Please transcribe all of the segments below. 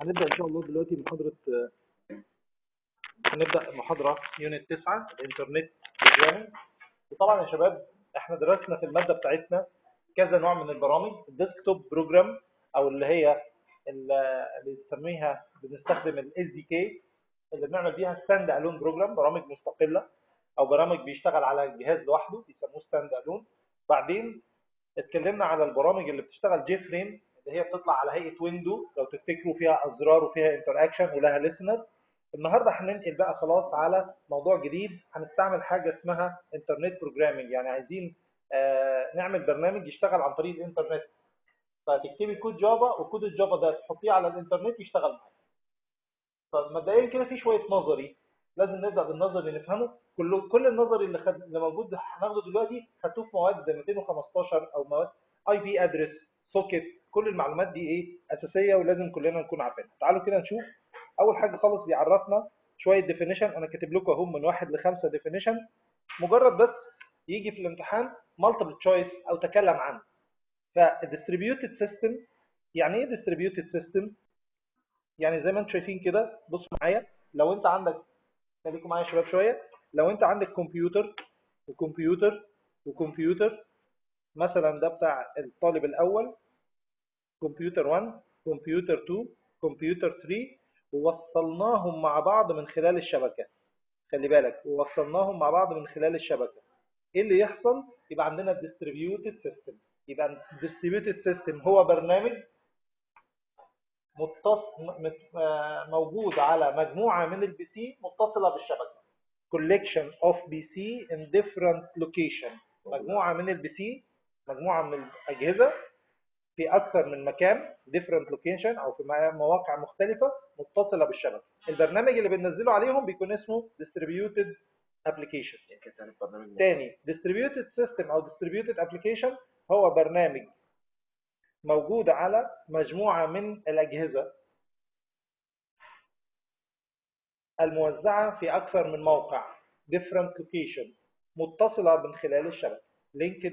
هنبدأ إن شاء الله دلوقتي محاضرة هنبدأ محاضرة unit 9 الانترنت programming وطبعا يا شباب إحنا درسنا في المادة بتاعتنا كذا نوع من البرامج ال desktop program أو اللي هي اللي بنسميها بنستخدم ال SDK اللي بنعمل بيها stand alone program برامج مستقلة أو برامج بيشتغل على الجهاز لوحده بيسموه stand alone بعدين اتكلمنا على البرامج اللي بتشتغل JFrame اللي هي بتطلع على هيئة window لو تفتكروا فيها أزرار وفيها interaction ولها listener النهارده هننقل بقى خلاص على موضوع جديد. هنستعمل حاجة اسمها internet programming يعني عايزين آه نعمل برنامج يشتغل عن طريق الإنترنت. فتكتبي كود جافا وكود الجافا ده تحطيه على الإنترنت يشتغل معاك. فمبدئيا كده في شوية نظري لازم نبدأ بالنظري اللي نفهمه. كل كل النظري اللي خد اللي موجود هناخده دلوقتي خدتوه في مواد 215 أو مواد IP address socket. كل المعلومات دي إيه؟ أساسية ولازم كلنا نكون عارفينها. تعالوا كده نشوف. أول حاجة خالص بيعرفنا شوية definition أنا كاتب لكم أهو من واحد لخمسة definition مجرد بس يجي في الامتحان multiple choice أو تكلم عنه. فال distributed system يعني إيه distributed system يعني زي ما أنتم شايفين كده بصوا معايا. لو أنت عندك خليكم معايا يا شباب شوية. لو أنت عندك كمبيوتر وكمبيوتر وكمبيوتر مثلا ده بتاع الطالب الأول كمبيوتر 1 كمبيوتر 2 كمبيوتر 3 ووصلناهم مع بعض من خلال الشبكة. خلي بالك ووصلناهم مع بعض من خلال الشبكة. إيه اللي يحصل؟ يبقى عندنا distributed system يبقى ال distributed system هو برنامج متصل موجود على مجموعة من ال PC متصلة بالشبكة. Collection of PC in different location. مجموعة من البي سي مجموعة من الأجهزة في أكثر من مكان different location أو في مواقع مختلفة متصلة بالشبكة. البرنامج اللي بننزله عليهم بيكون اسمه distributed application. تاني distributed system أو distributed application هو برنامج موجود على مجموعة من الأجهزة الموزعة في أكثر من موقع different location متصلة من خلال الشبكة. Linked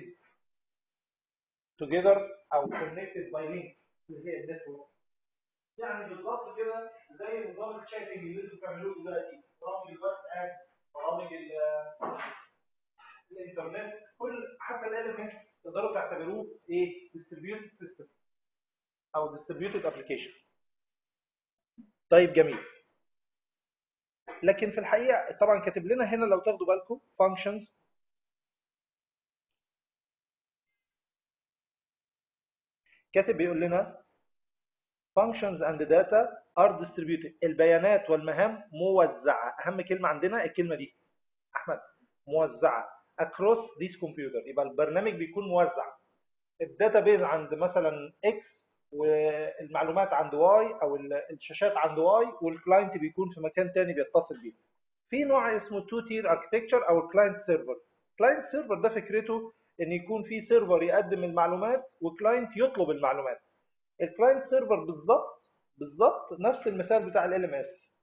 together أو connected by link اللي هي ال network يعني بالظبط كده زي نظام ال chatting اللي أنتوا بتعملوه دلوقتي. برامج الواتساب برامج الإنترنت كل حتى LMS تقدروا تعتبروه إيه؟ distributed system أو distributed application. طيب جميل. لكن في الحقيقة طبعا كاتب لنا هنا لو تاخدوا بالكم functions كاتب بيقول لنا functions and data are distributed. البيانات والمهام موزعة. أهم كلمة عندنا الكلمة دي. أحمد موزعة. Across this computer. يبقى البرنامج بيكون موزع. ال database عند مثلا X والمعلومات عند Y أو الشاشات عند Y وال client بيكون في مكان تاني بيتصل بيه. في نوع اسمه two tier architecture أو ال client server ال client server ده فكرته إن يكون في server يقدم المعلومات و client يطلب المعلومات. ال client server بالظبط بالظبط نفس المثال بتاع LMS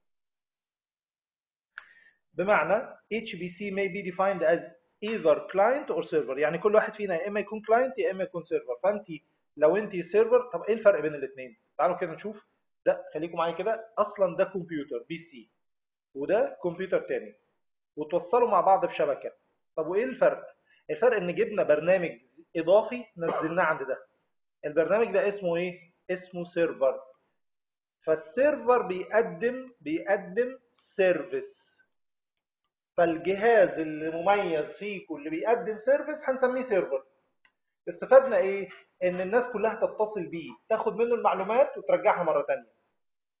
بمعنى HPC may be defined as either client or server. يعني كل واحد فينا يا إما يكون client يا إما يكون server فانت لو انت server طب إيه الفرق بين الاثنين تعالوا كده نشوف. ده خليكم معايا كده. أصلا ده كمبيوتر PC وده كمبيوتر تاني. وتوصلوا مع بعض بشبكة. طب وإيه الفرق؟ الفرق إن جبنا برنامج إضافي نزلناه عند ده. البرنامج ده اسمه إيه؟ اسمه server فال server بيقدم بيقدم service فالجهاز اللي مميز فيكم اللي بيقدم service هنسميه server استفدنا إيه؟ إن الناس كلها تتصل بيه تاخد منه المعلومات وترجعها مرة ثانية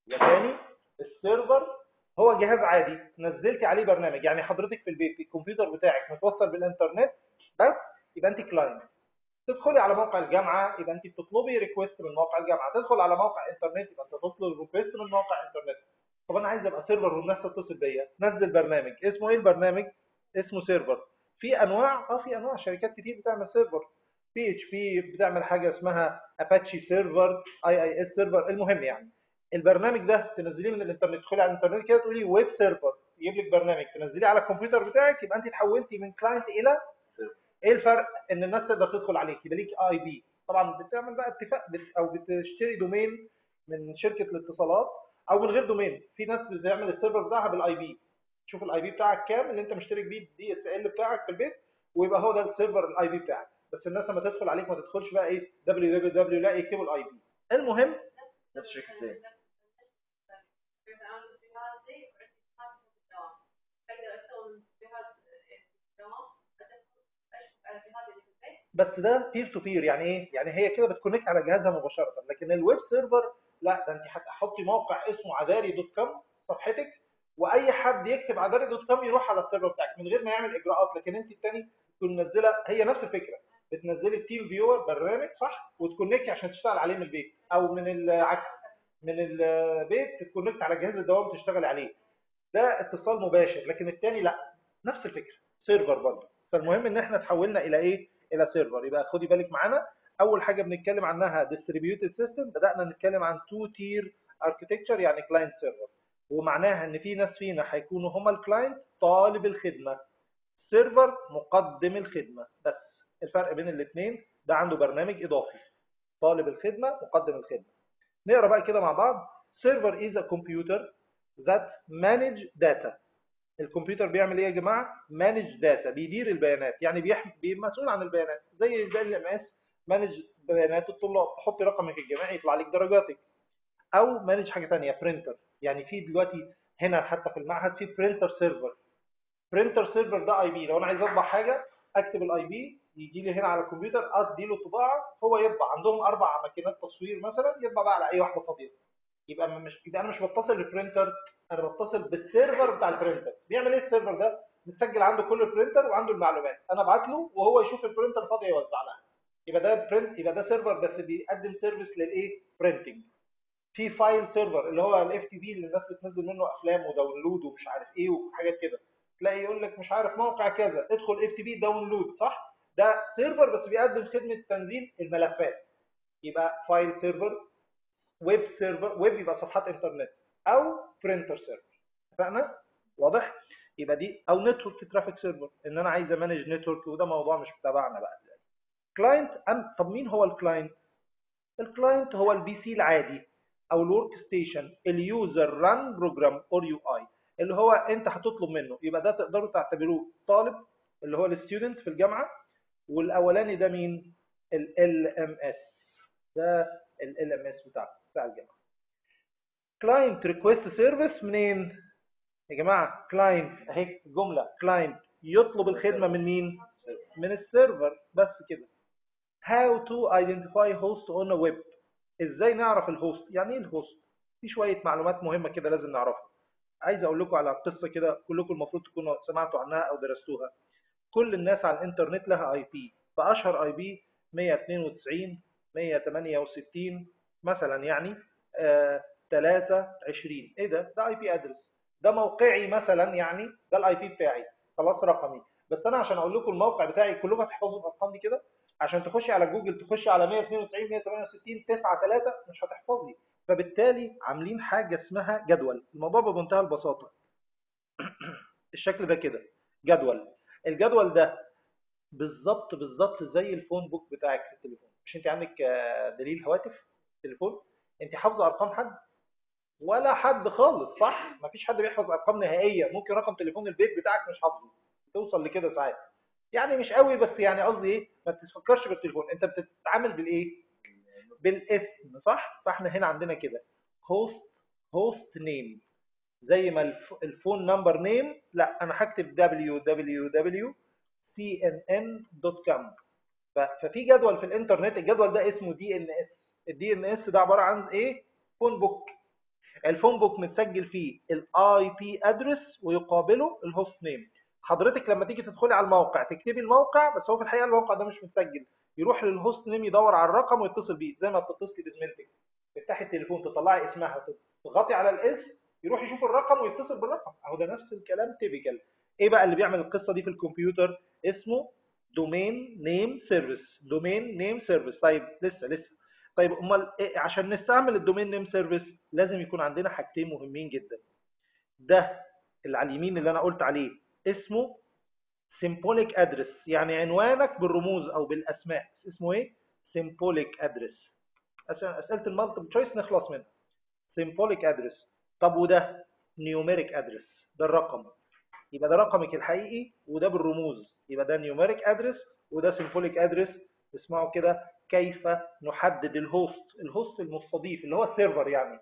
يا تاني ال server هو جهاز عادي نزلتي عليه برنامج. يعني حضرتك في البيت الكمبيوتر بتاعك متوصل بالإنترنت بس يبقى انت client تدخلي على موقع الجامعة يبقى انت بتطلبي request من موقع الجامعة. تدخل على موقع انترنت يبقى انت تطلب request من موقع انترنت طب أنا عايز أبقى server والناس تتصل بيا. نزل برنامج. اسمه إيه البرنامج؟ اسمه server في أنواع آه في أنواع. شركات كتير بتعمل server PHP بتعمل حاجة اسمها Apache server IIS server المهم يعني البرنامج ده تنزليه من الانترنت. تدخلي على الانترنت كده تقولي web server يجيب لك برنامج. تنزليه على الكمبيوتر بتاعك يبقى انت اتحولتي من client إلى إيه الفرق ان الناس تقدر تدخل عليك؟ يبقى ليك IP طبعا بتعمل بقى اتفاق أو بتشتري domain من شركة الاتصالات أو من غير domain. في ناس بتعمل ال server بتاعها بال IP تشوف ال IP بتاعك كام اللي انت مشترك بيه ال DSL بتاعك في البيت ويبقى هو ده ال server ال IP بتاعك. بس الناس لما تدخل عليك ما تدخلش بقى إيه دبليو دبليو دبليو لا يكتبوا ال IP المهم نفس شركة زين بس ده peer to peer يعني إيه؟ يعني هي كده بت connect على جهازها مباشرة. لكن ال web server لا ده أنت هتحطي موقع اسمه عذاري dot com صفحتك وأي حد يكتب عذاري dot com يروح على ال server بتاعك من غير ما يعمل إجراءات. لكن أنت الثاني تكون منزلة هي نفس الفكرة بتنزلي ال TeamViewer برنامج صح؟ وت connect ي عشان تشتغل عليه من البيت أو من العكس من البيت ت connect على جهاز الدوام تشتغل عليه. ده اتصال مباشر. لكن الثاني لا نفس الفكرة server برضه. فالمهم إن إحنا تحولنا إلى إيه؟ إلى server يبقى خدي بالك معانا أول حاجة بنتكلم عنها distributed system بدأنا نتكلم عن two tier architecture يعني client server ومعناها إن في ناس فينا هيكونوا هم ال client طالب الخدمة. server مقدم الخدمة. بس الفرق بين الاثنين ده عنده برنامج إضافي. طالب الخدمة مقدم الخدمة. نقرأ بقى كده مع بعض. server is a computer that manage data الكمبيوتر بيعمل إيه يا جماعة؟ manage data بيدير البيانات. يعني بيحم... مسؤول عن البيانات. زي ال LMS manage بيانات الطلاب. تحطي رقمك الجامعي يطلع لك درجاتك. أو manage حاجة ثانية printer يعني في دلوقتي هنا حتى في المعهد في printer server printer server ده IP لو أنا عايز أطبع حاجة أكتب ال IP يجي لي هنا على الكمبيوتر ادي له طباعة هو يطبع. عندهم أربع ماكينات تصوير مثلا يطبع بقى على أي واحدة فاضية. يبقى مش يبقى أنا مش بتصل بال printer أنا بتصل بال server بتاع ال printer بيعمل إيه ال server ده؟ متسجل عنده كل ال printer وعنده المعلومات. أنا أبعت له وهو يشوف ال printer فاضيه يوزع لها. يبقى ده print يبقى ده server بس بيقدم service للإيه؟ printing في file server اللي هو ال FTP اللي الناس بتنزل منه أفلام و download ومش عارف إيه وحاجات كده. تلاقي يقول لك مش عارف موقع كذا ادخل FTP download صح؟ ده server بس بيقدم خدمة تنزيل الملفات. يبقى file server web server web يبقى صفحات إنترنت أو printer server اتفقنا؟ واضح؟ يبقى دي أو network traffic server إن أنا عايز a manage network وده موضوع مش تبعنا بقى. client أم طب مين هو ال client ال client هو ال PC العادي أو ال workstation ال user run program or UI اللي هو أنت هتطلب منه. يبقى ده تقدروا تعتبروه طالب اللي هو ال student في الجامعة والأولاني ده مين؟ LMS ده LMS بتاع بتاع الجامعة client request service منين؟ يا جماعة client اهي جملة client يطلب الخدمة من مين؟ من ال server. بس كده. To identify host on a web. إزاي نعرف ال host يعني إيه ال host في شوية معلومات مهمة كده لازم نعرفها. عايز أقول لكم على قصة كده كلكم المفروض تكونوا سمعتوا عنها أو درستوها. كل الناس على الإنترنت لها IP فاشهر IP 192 168 مثلا يعني آه 23 إيه ده؟ ده IP address ده موقعي مثلا يعني ده ال IP بتاعي. خلاص رقمي. بس أنا عشان أقول لكم الموقع بتاعي كلكم هتحفظوا الارقام دي كده. عشان تخشي على جوجل تخشي على 192 168 9 3 مش هتحفظي. فبالتالي عاملين حاجة اسمها جدول. الموضوع بمنتهى البساطة. الشكل ده كده. جدول. الجدول ده بالظبط بالظبط زي الفون بوك بتاعك في التليفون. مش انت عندك دليل هواتف في التليفون انت حافظة أرقام حد؟ ولا حد خالص صح؟ مفيش حد بيحفظ أرقام نهائية. ممكن رقم تليفون البيت بتاعك مش حافظه. توصل لكده ساعات. يعني مش قوي بس يعني قصدي إيه ما بتفكرش بالتليفون. انت بتتعامل بالإيه؟ بالاسم صح؟ فاحنا هنا عندنا كده. host host name زي ما ال phone number name لا أنا هكتب www.cnn.com ففي جدول في الانترنت الجدول ده اسمه DNS ال DNS ده عبارة عن إيه؟ phone book. ال phone book متسجل فيه ال IP address ويقابله ال host name حضرتك لما تيجي تدخلي على الموقع تكتبي الموقع بس هو في الحقيقة الموقع ده مش متسجل. يروح لل host name يدور على الرقم ويتصل بيه زي ما بتتصلي بزميلتك تفتحي التليفون تطلعي اسمها تضغطي على الاسم يروح يشوف الرقم ويتصل بالرقم. أهو ده نفس الكلام typical إيه بقى اللي بيعمل القصة دي في الكمبيوتر؟ اسمه domain name service domain name service طيب لسه لسه. طيب أمال إيه؟ عشان نستعمل ال domain name service لازم يكون عندنا حاجتين مهمين جدا. ده اللي على اليمين اللي أنا قلت عليه. اسمه symbolic address. يعني عنوانك بالرموز أو بالأسماء. اسمه إيه؟ symbolic address. عشان أسئلة ال multiple choice نخلص منها. symbolic address. طب وده؟ numeric address. ده الرقم. يبقى ده رقمك الحقيقي وده بالرموز. يبقى ده numeric address وده symbolic address. اسمعوا كده كيف نحدد ال host ال host المستضيف اللي هو ال server يعني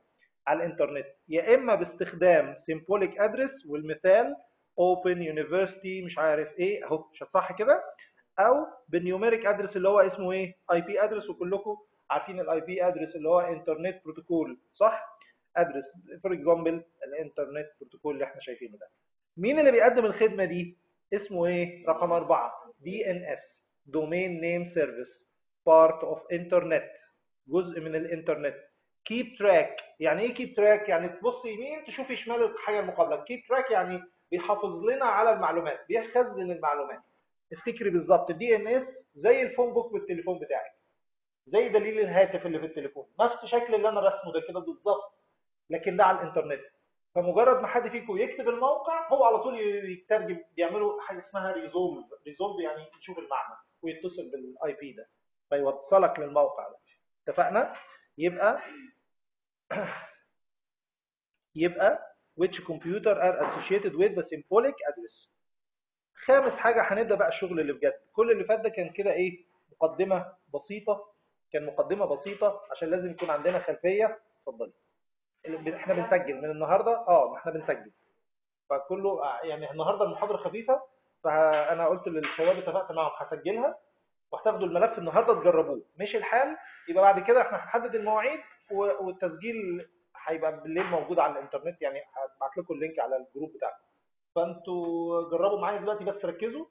على الإنترنت. يا إما باستخدام symbolic address والمثال open university مش عارف إيه أهو صح كده؟ أو بال numeric address اللي هو اسمه إيه؟ IP address وكلكم عارفين ال IP address اللي هو internet protocol صح؟ address for example ال internet protocol اللي إحنا شايفينه ده. مين اللي بيقدم الخدمة دي؟ اسمه إيه؟ رقم أربعة. DNS domain name service part of internet جزء من الإنترنت. keep track يعني إيه keep track يعني تبص يمين تشوفي شمال الحاجة المقابلة. keep track يعني بيحافظ لنا على المعلومات بيخزن المعلومات. افتكري بالظبط ال DNS زي ال phone book بالتليفون بتاعك. زي دليل الهاتف اللي في التليفون. نفس شكل اللي أنا رسمه ده كده بالظبط لكن ده على الإنترنت. فمجرد ما حد فيكم يكتب الموقع هو على طول يترجم بيعملوا حاجة اسمها resolve resolve يعني يشوف المعنى ويتصل بال IP ده فيوصلك للموقع ده. اتفقنا؟ يبقى يبقى which computer are associated with the symbolic address. خامس حاجة هنبدأ بقى الشغل اللي بجد. كل اللي فات ده كان كده إيه؟ مقدمة بسيطة كان مقدمة بسيطة عشان لازم يكون عندنا خلفية. اتفضلي. إحنا بنسجل من النهارده آه إحنا بنسجل. فكله يعني النهارده المحاضرة خفيفة فأنا قلت للشباب اتفقت معاهم هسجلها وهتاخدوا الملف النهارده تجربوه. مش الحال يبقى بعد كده إحنا هنحدد المواعيد والتسجيل هيبقى بالليل موجود على الإنترنت يعني هبعت لكم ال link على ال group بتاعكم. فأنتوا جربوا معايا دلوقتي بس ركزوا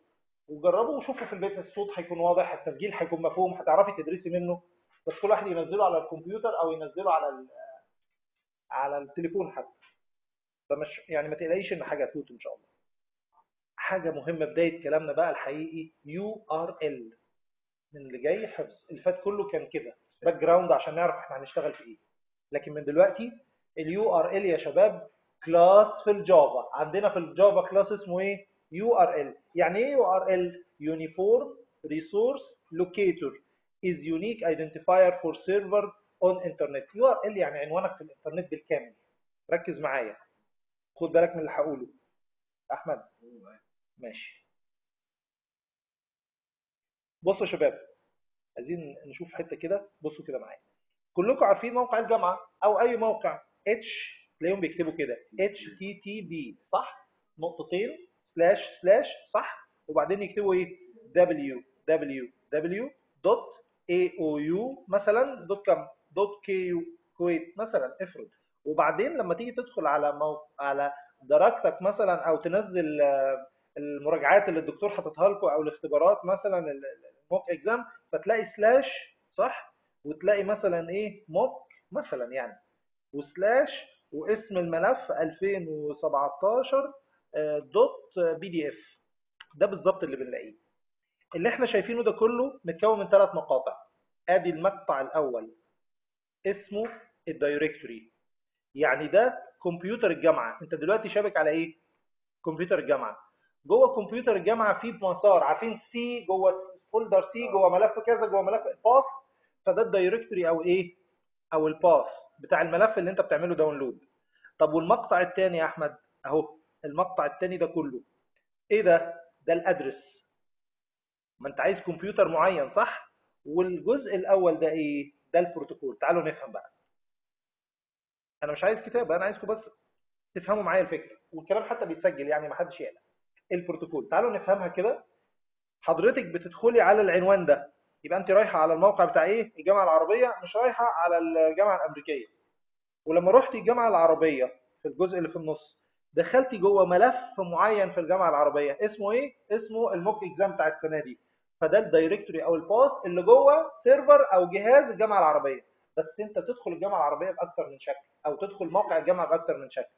وجربوا وشوفوا في البيت الصوت هيكون واضح التسجيل هيكون مفهوم هتعرفي تدرسي منه. بس كل واحد ينزله على الكمبيوتر أو ينزله على على التليفون حتى. فمش يعني ما تقلقيش إن حاجة تفوت إن شاء الله. حاجة مهمة بداية كلامنا بقى الحقيقي URL من اللي جاي حفظ. اللي فات كله كان كده. background عشان نعرف إحنا هنشتغل في إيه. لكن من دلوقتي ال URL يا شباب class في ال Java. عندنا في ال Java class اسمه إيه؟ URL يعني إيه يو ار ال يونيفورم ريسورس لوكيتور is unique identifier for server on internet يو ار ال يعني عنوانك في الانترنت بالكامل. ركز معايا. خد بالك من اللي هقوله. أحمد. ماشي. بصوا يا شباب. عايزين نشوف حتة كده. بصوا كده معايا. كلكم عارفين موقع الجامعة أو أي موقع. H تلاقيهم بيكتبوا كده. HTTP صح؟ نقطتين. slash slash صح؟ وبعدين يكتبوا إيه؟ Www dot aou مثلا dot com dot Q كويت مثلا افرض. وبعدين لما تيجي تدخل على موقع على درجتك مثلا أو تنزل المراجعات اللي الدكتور حاططها لكم أو الاختبارات مثلا ال mock exam فتلاقي slash صح؟ وتلاقي مثلا إيه؟ mock مثلا يعني. و slash واسم الملف 2017 dot PDF ده بالظبط اللي بنلاقيه. اللي إحنا شايفينه ده كله متكون من ثلاث مقاطع. آدي المقطع الأول. اسمه ال directory. يعني ده كمبيوتر الجامعة. انت دلوقتي شابك على إيه؟ كمبيوتر الجامعة. جوه كمبيوتر الجامعة في مسار. عارفين C جوه folder C جوه ملف كذا جوه ملف path فده ال directory أو إيه؟ أو ال path بتاع الملف اللي انت بتعمله download طب والمقطع الثاني يا أحمد؟ أهو المقطع الثاني ده كله. إيه ده؟ ده ال address. ما انت عايز كمبيوتر معين صح؟ والجزء الأول ده إيه؟ ده البروتوكول. تعالوا نفهم بقى. أنا مش عايز كتاب أنا عايزكم بس تفهموا معايا الفكرة. والكلام حتى بيتسجل يعني ما حدش يقلق. البروتوكول. تعالوا نفهمها كده. حضرتك بتدخلي على العنوان ده. يبقى أنت رايحة على الموقع بتاع إيه؟ الجامعة العربية. مش رايحة على الجامعة الأمريكية. ولما رحتي الجامعة العربية في الجزء اللي في النص دخلتي جوه ملف معين في الجامعة العربية. اسمه إيه؟ اسمه الموك إكزام بتاع السنة دي. فده ال directory أو ال path اللي جوه server أو جهاز الجامعة العربية. بس أنت تدخل الجامعة العربية بأكتر من شكل أو تدخل موقع الجامعة بأكتر من شكل.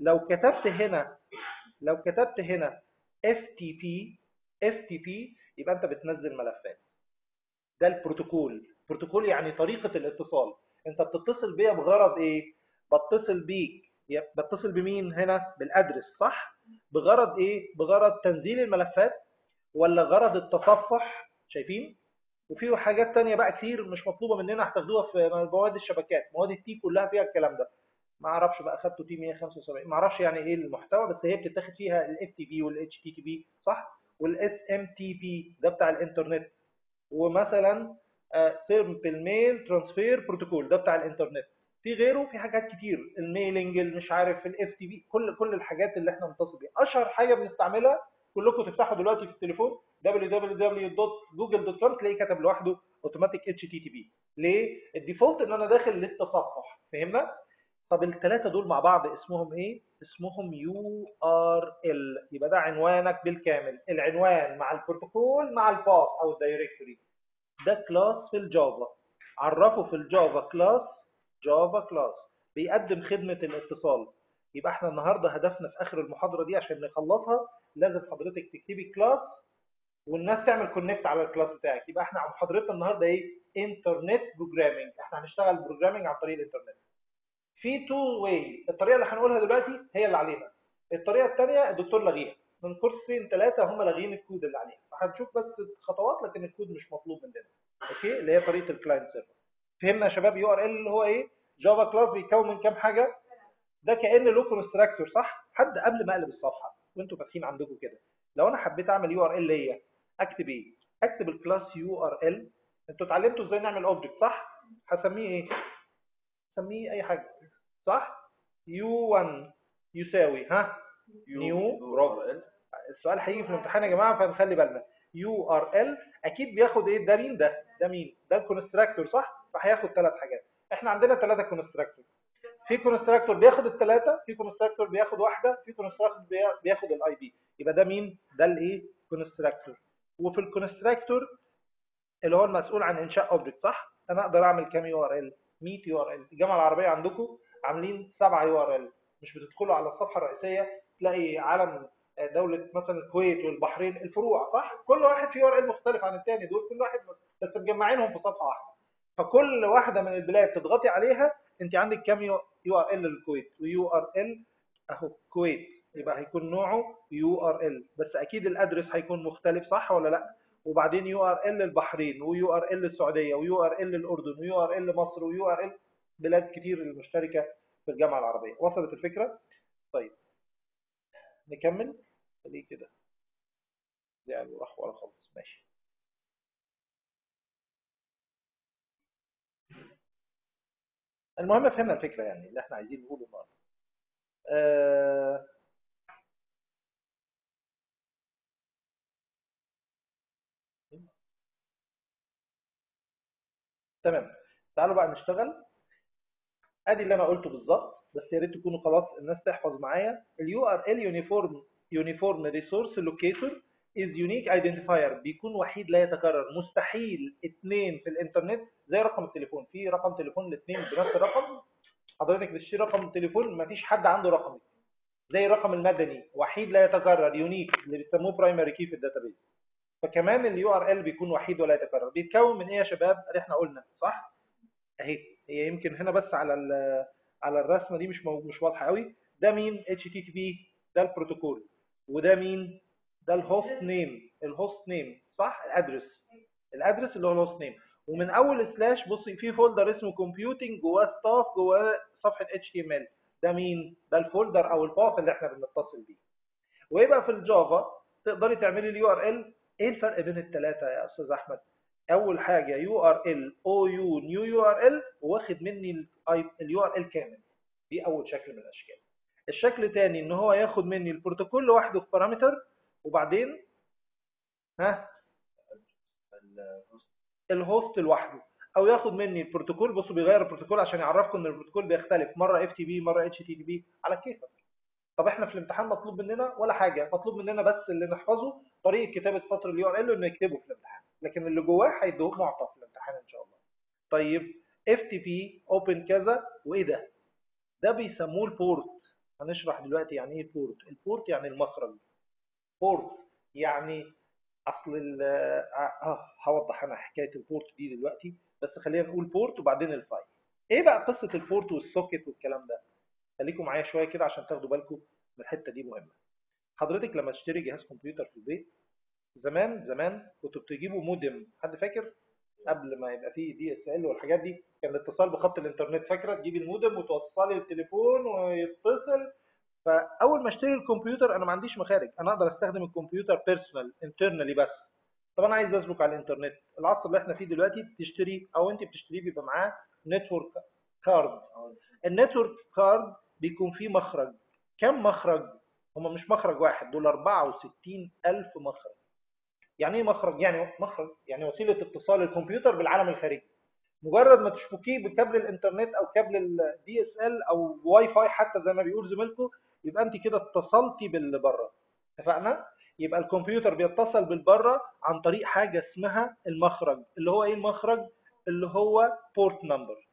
لو كتبت هنا لو كتبت هنا FTP FTP يبقى أنت بتنزل ملفات. ده البروتوكول. بروتوكول يعني طريقة الاتصال. أنت بتتصل بيا بغرض إيه؟ بتصل بيك. بتصل بمين هنا؟ بال address صح؟ بغرض إيه؟ بغرض تنزيل الملفات. ولا غرض التصفح شايفين؟ وفي حاجات تانية بقى كتير مش مطلوبة مننا هتاخدوها في مواد الشبكات. مواد ال T كلها فيها الكلام ده. ما أعرفش بقى خدته T 175 ما أعرفش يعني إيه المحتوى بس هي بتتاخد فيها ال FTP وال HTTP صح؟ وال SMTP ده بتاع الإنترنت. ومثلا simple mail transfer protocol ده بتاع الإنترنت. في غيره في حاجات كتير. ال mailing مش عارف ال FTP كل كل الحاجات اللي إحنا بنتصل بيها. أشهر حاجة بنستعملها كلكم تفتحوا دلوقتي في التليفون www.google.com تلاقيه كتب لوحده automatic HTTP ليه؟ ال default إن أنا داخل للتصفح. فهمنا؟ طب الثلاثه دول مع بعض اسمهم إيه؟ اسمهم URL. يبقى ده عنوانك بالكامل. العنوان مع البروتوكول مع ال path أو ال directory. ده class في ال Java. عرفه في ال Java class Java class. بيقدم خدمة الاتصال. يبقى إحنا النهارده هدفنا في آخر المحاضرة دي عشان نخلصها لازم حضرتك تكتبي class والناس تعمل connect على ال class بتاعك. يبقى إحنا محاضرتنا النهارده إيه؟ internet programming إحنا هنشتغل programming عن طريق الانترنت. في two way الطريقة اللي هنقولها دلوقتي هي اللي علينا الطريقة الثانية الدكتور لغيها. من course ين ثلاثة هم لاغيين الكود اللي عليها. فهنشوف بس خطوات لكن الكود مش مطلوب مننا okay؟ اللي هي طريقة ال client server فهمنا يا شباب URL اللي هو إيه؟ Java class بيتكون من كام حاجة؟ ده كأن له constructor صح؟ حد قبل ما أقلب الصفحة. وانتوا فاتحين عندكم كده. لو أنا حبيت أعمل URL ليا أكتب إيه؟ أكتب ال class URL أنتوا اتعلمتوا إزاي نعمل object صح؟ هسميه إيه؟ سميه أي حاجة صح؟ U 1 يساوي ها؟ new برافو السؤال هيجي في الامتحان يا جماعة فنخلي بالنا. URL أكيد بياخد إيه؟ ده مين؟ ده. ده مين؟ ده ال constructor صح؟ فهياخد ثلاث حاجات. إحنا عندنا ثلاثة constructor في constructor بياخد الثلاثه في constructor بياخد واحدة في constructor بياخد ال IP يبقى ده مين؟ ده الايه constructor وفي ال constructor اللي هو المسؤول عن إنشاء object صح؟ أنا أقدر أعمل كام URL 100 URL الجامعة العربية عندكم عاملين 7 URL مش بتدخلوا على الصفحة الرئيسية تلاقي علم دولة مثلا الكويت والبحرين الفروع صح؟ كل واحد فيه URL مختلف عن الثاني دول كل واحد بس مجمعينهم في صفحة واحدة. فكل واحدة من البلاد تضغطي عليها انت عندك كام URL للكويت؟ و URL أهو كويت. يبقى هيكون نوعه URL. بس أكيد ال address هيكون مختلف صح ولا لأ؟ وبعدين URL البحرين و URL السعوديه و URL الاردن و URL مصر و URL بلاد كتير المشتركة في الجامعة العربية. وصلت الفكرة؟ طيب. نكمل؟ خليه كده. زعل وراح ورا خالص. ماشي. المهم فهمنا الفكرة يعني اللي إحنا عايزين نقوله النهارده. آه. تمام. تعالوا بقى نشتغل. أدي اللي أنا قلته بالظبط بس يا ريت تكونوا خلاص الناس تحفظ معايا. ال URL uniform uniform resource locator is unique identifier بيكون وحيد لا يتكرر. مستحيل اثنين في الإنترنت زي رقم التليفون. في رقم تليفون الاثنين بنفس الرقم. حضرتك بتشتري رقم تليفون ما فيش حد عنده رقمك زي الرقم المدني. وحيد لا يتكرر. unique اللي بيسموه primary key في ال database فكمان ال URL بيكون وحيد ولا يتكرر. بيتكون من إيه يا شباب؟ اللي إحنا قلنا صح؟ أهي. هي يمكن هنا بس على على الرسمة دي مش مش واضحة قوي. ده مين؟ HTTP ده البروتوكول. وده مين؟ ده ال host name ال host name صح؟ ال address. ال address اللي هو ال host name ومن أول slash بصي في folder اسمه computing جواه staff جواه صفحة HTML ده مين؟ ده ال folder أو ال path اللي إحنا بنتصل بيه. ويبقى في ال Java تقدري تعملي ال URL إيه الفرق بين الثلاثه يا أستاذ أحمد؟ أول حاجة URL أو يو new URL واخد مني ال URL كامل. دي أول شكل من الأشكال. الشكل الثاني إن هو ياخد مني البروتوكول لوحده في parameter وبعدين ها ال host لوحده أو ياخد مني البروتوكول. بصوا بيغير البروتوكول عشان يعرفكم إن البروتوكول بيختلف. مرة FTP مرة HTTP على كيفك. طب إحنا في الامتحان مطلوب مننا ولا حاجة؟ مطلوب مننا بس اللي نحفظه طريقة كتابة سطر ال URL إنه يكتبه في الامتحان. لكن اللي جواه هيدوه معطى في الامتحان إن شاء الله. طيب FTP open كذا وإيه ده؟ ده بيسموه ال port هنشرح دلوقتي يعني إيه port ال port يعني المخرج. port. يعني أصل ال آه هوضح أنا حكاية ال port دي دلوقتي بس خلينا نقول port وبعدين ال file. إيه بقى قصة ال port وال socket والكلام ده؟ خليكم معايا شوية كده عشان تاخدوا بالكم من الحتة دي مهمة. حضرتك لما تشتري جهاز كمبيوتر في البيت زمان زمان كنتوا بتجيبوا مودم حد فاكر؟ قبل ما يبقى فيه DSL والحاجات دي كان الاتصال بخط الإنترنت. فاكرة؟ تجيبي المودم وتوصلي التليفون ويتصل فأول ما أشتري الكمبيوتر أنا ما عنديش مخارج. أنا أقدر أستخدم الكمبيوتر personal internally بس. طب أنا عايز اسلك على الإنترنت. العصر اللي إحنا فيه دلوقتي تشتري أو أنت بتشتريه بيبقى معاه network card ال network card بيكون فيه مخرج. كم مخرج؟ هم مش مخرج واحد دول 64 ألف مخرج. يعني إيه مخرج؟ يعني مخرج يعني وسيلة اتصال الكمبيوتر بالعالم الخارجي. مجرد ما تشبكيه بكابل الإنترنت أو كابل ال DSL أو واي فاي حتى زي ما بيقول زميلكم يبقى انت كده اتصلتي باللي بره اتفقنا؟ يبقى الكمبيوتر بيتصل بالبره عن طريق حاجة اسمها المخرج اللي هو إيه المخرج؟ اللي هو port number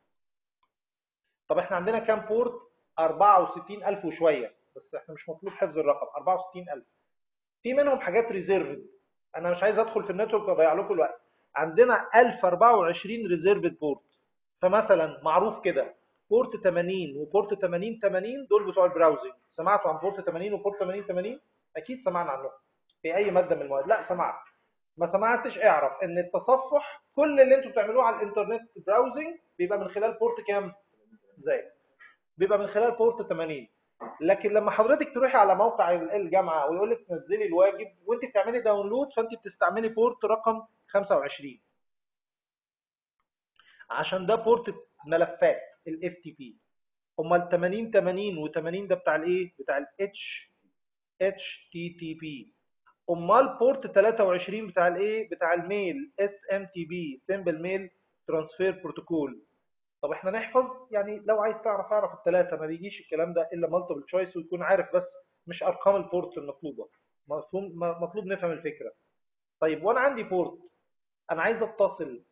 طب إحنا عندنا كام port 64000 وشوية بس إحنا مش مطلوب حفظ الرقم 64000 في منهم حاجات reserved أنا مش عايز ادخل في ال network واضيع لكم الوقت. عندنا 1024 reserved port فمثلا معروف كده. port 80 و port 80 80 دول بتوع ال browsing. سمعتوا عن port 80 و port 80 80 أكيد سمعنا عنهم. في أي مادة من المواد؟ لا سمعت. ما سمعتش اعرف إن التصفح كل اللي أنتوا بتعملوه على الإنترنت browsing بيبقى من خلال port كام؟ زي بيبقى من خلال port 80 لكن لما حضرتك تروحي على موقع الجامعة ويقول لك نزلي الواجب وأنت بتعملي download فأنت بتستعملي port رقم 25 عشان ده port ملفات ال FTP امال 80 80 و80 ده بتاع الايه؟ بتاع ال H HTTP امال port 23 بتاع الايه؟ بتاع ال mail SMTP simple mail transfer protocol طب إحنا نحفظ؟ يعني لو عايز تعرف اعرف الثلاثه ما بيجيش الكلام ده إلا multiple choice ويكون عارف بس مش أرقام ال port المطلوبة. مفهوم؟ مطلوب نفهم الفكرة. طيب وأنا عندي port أنا عايز أتصل.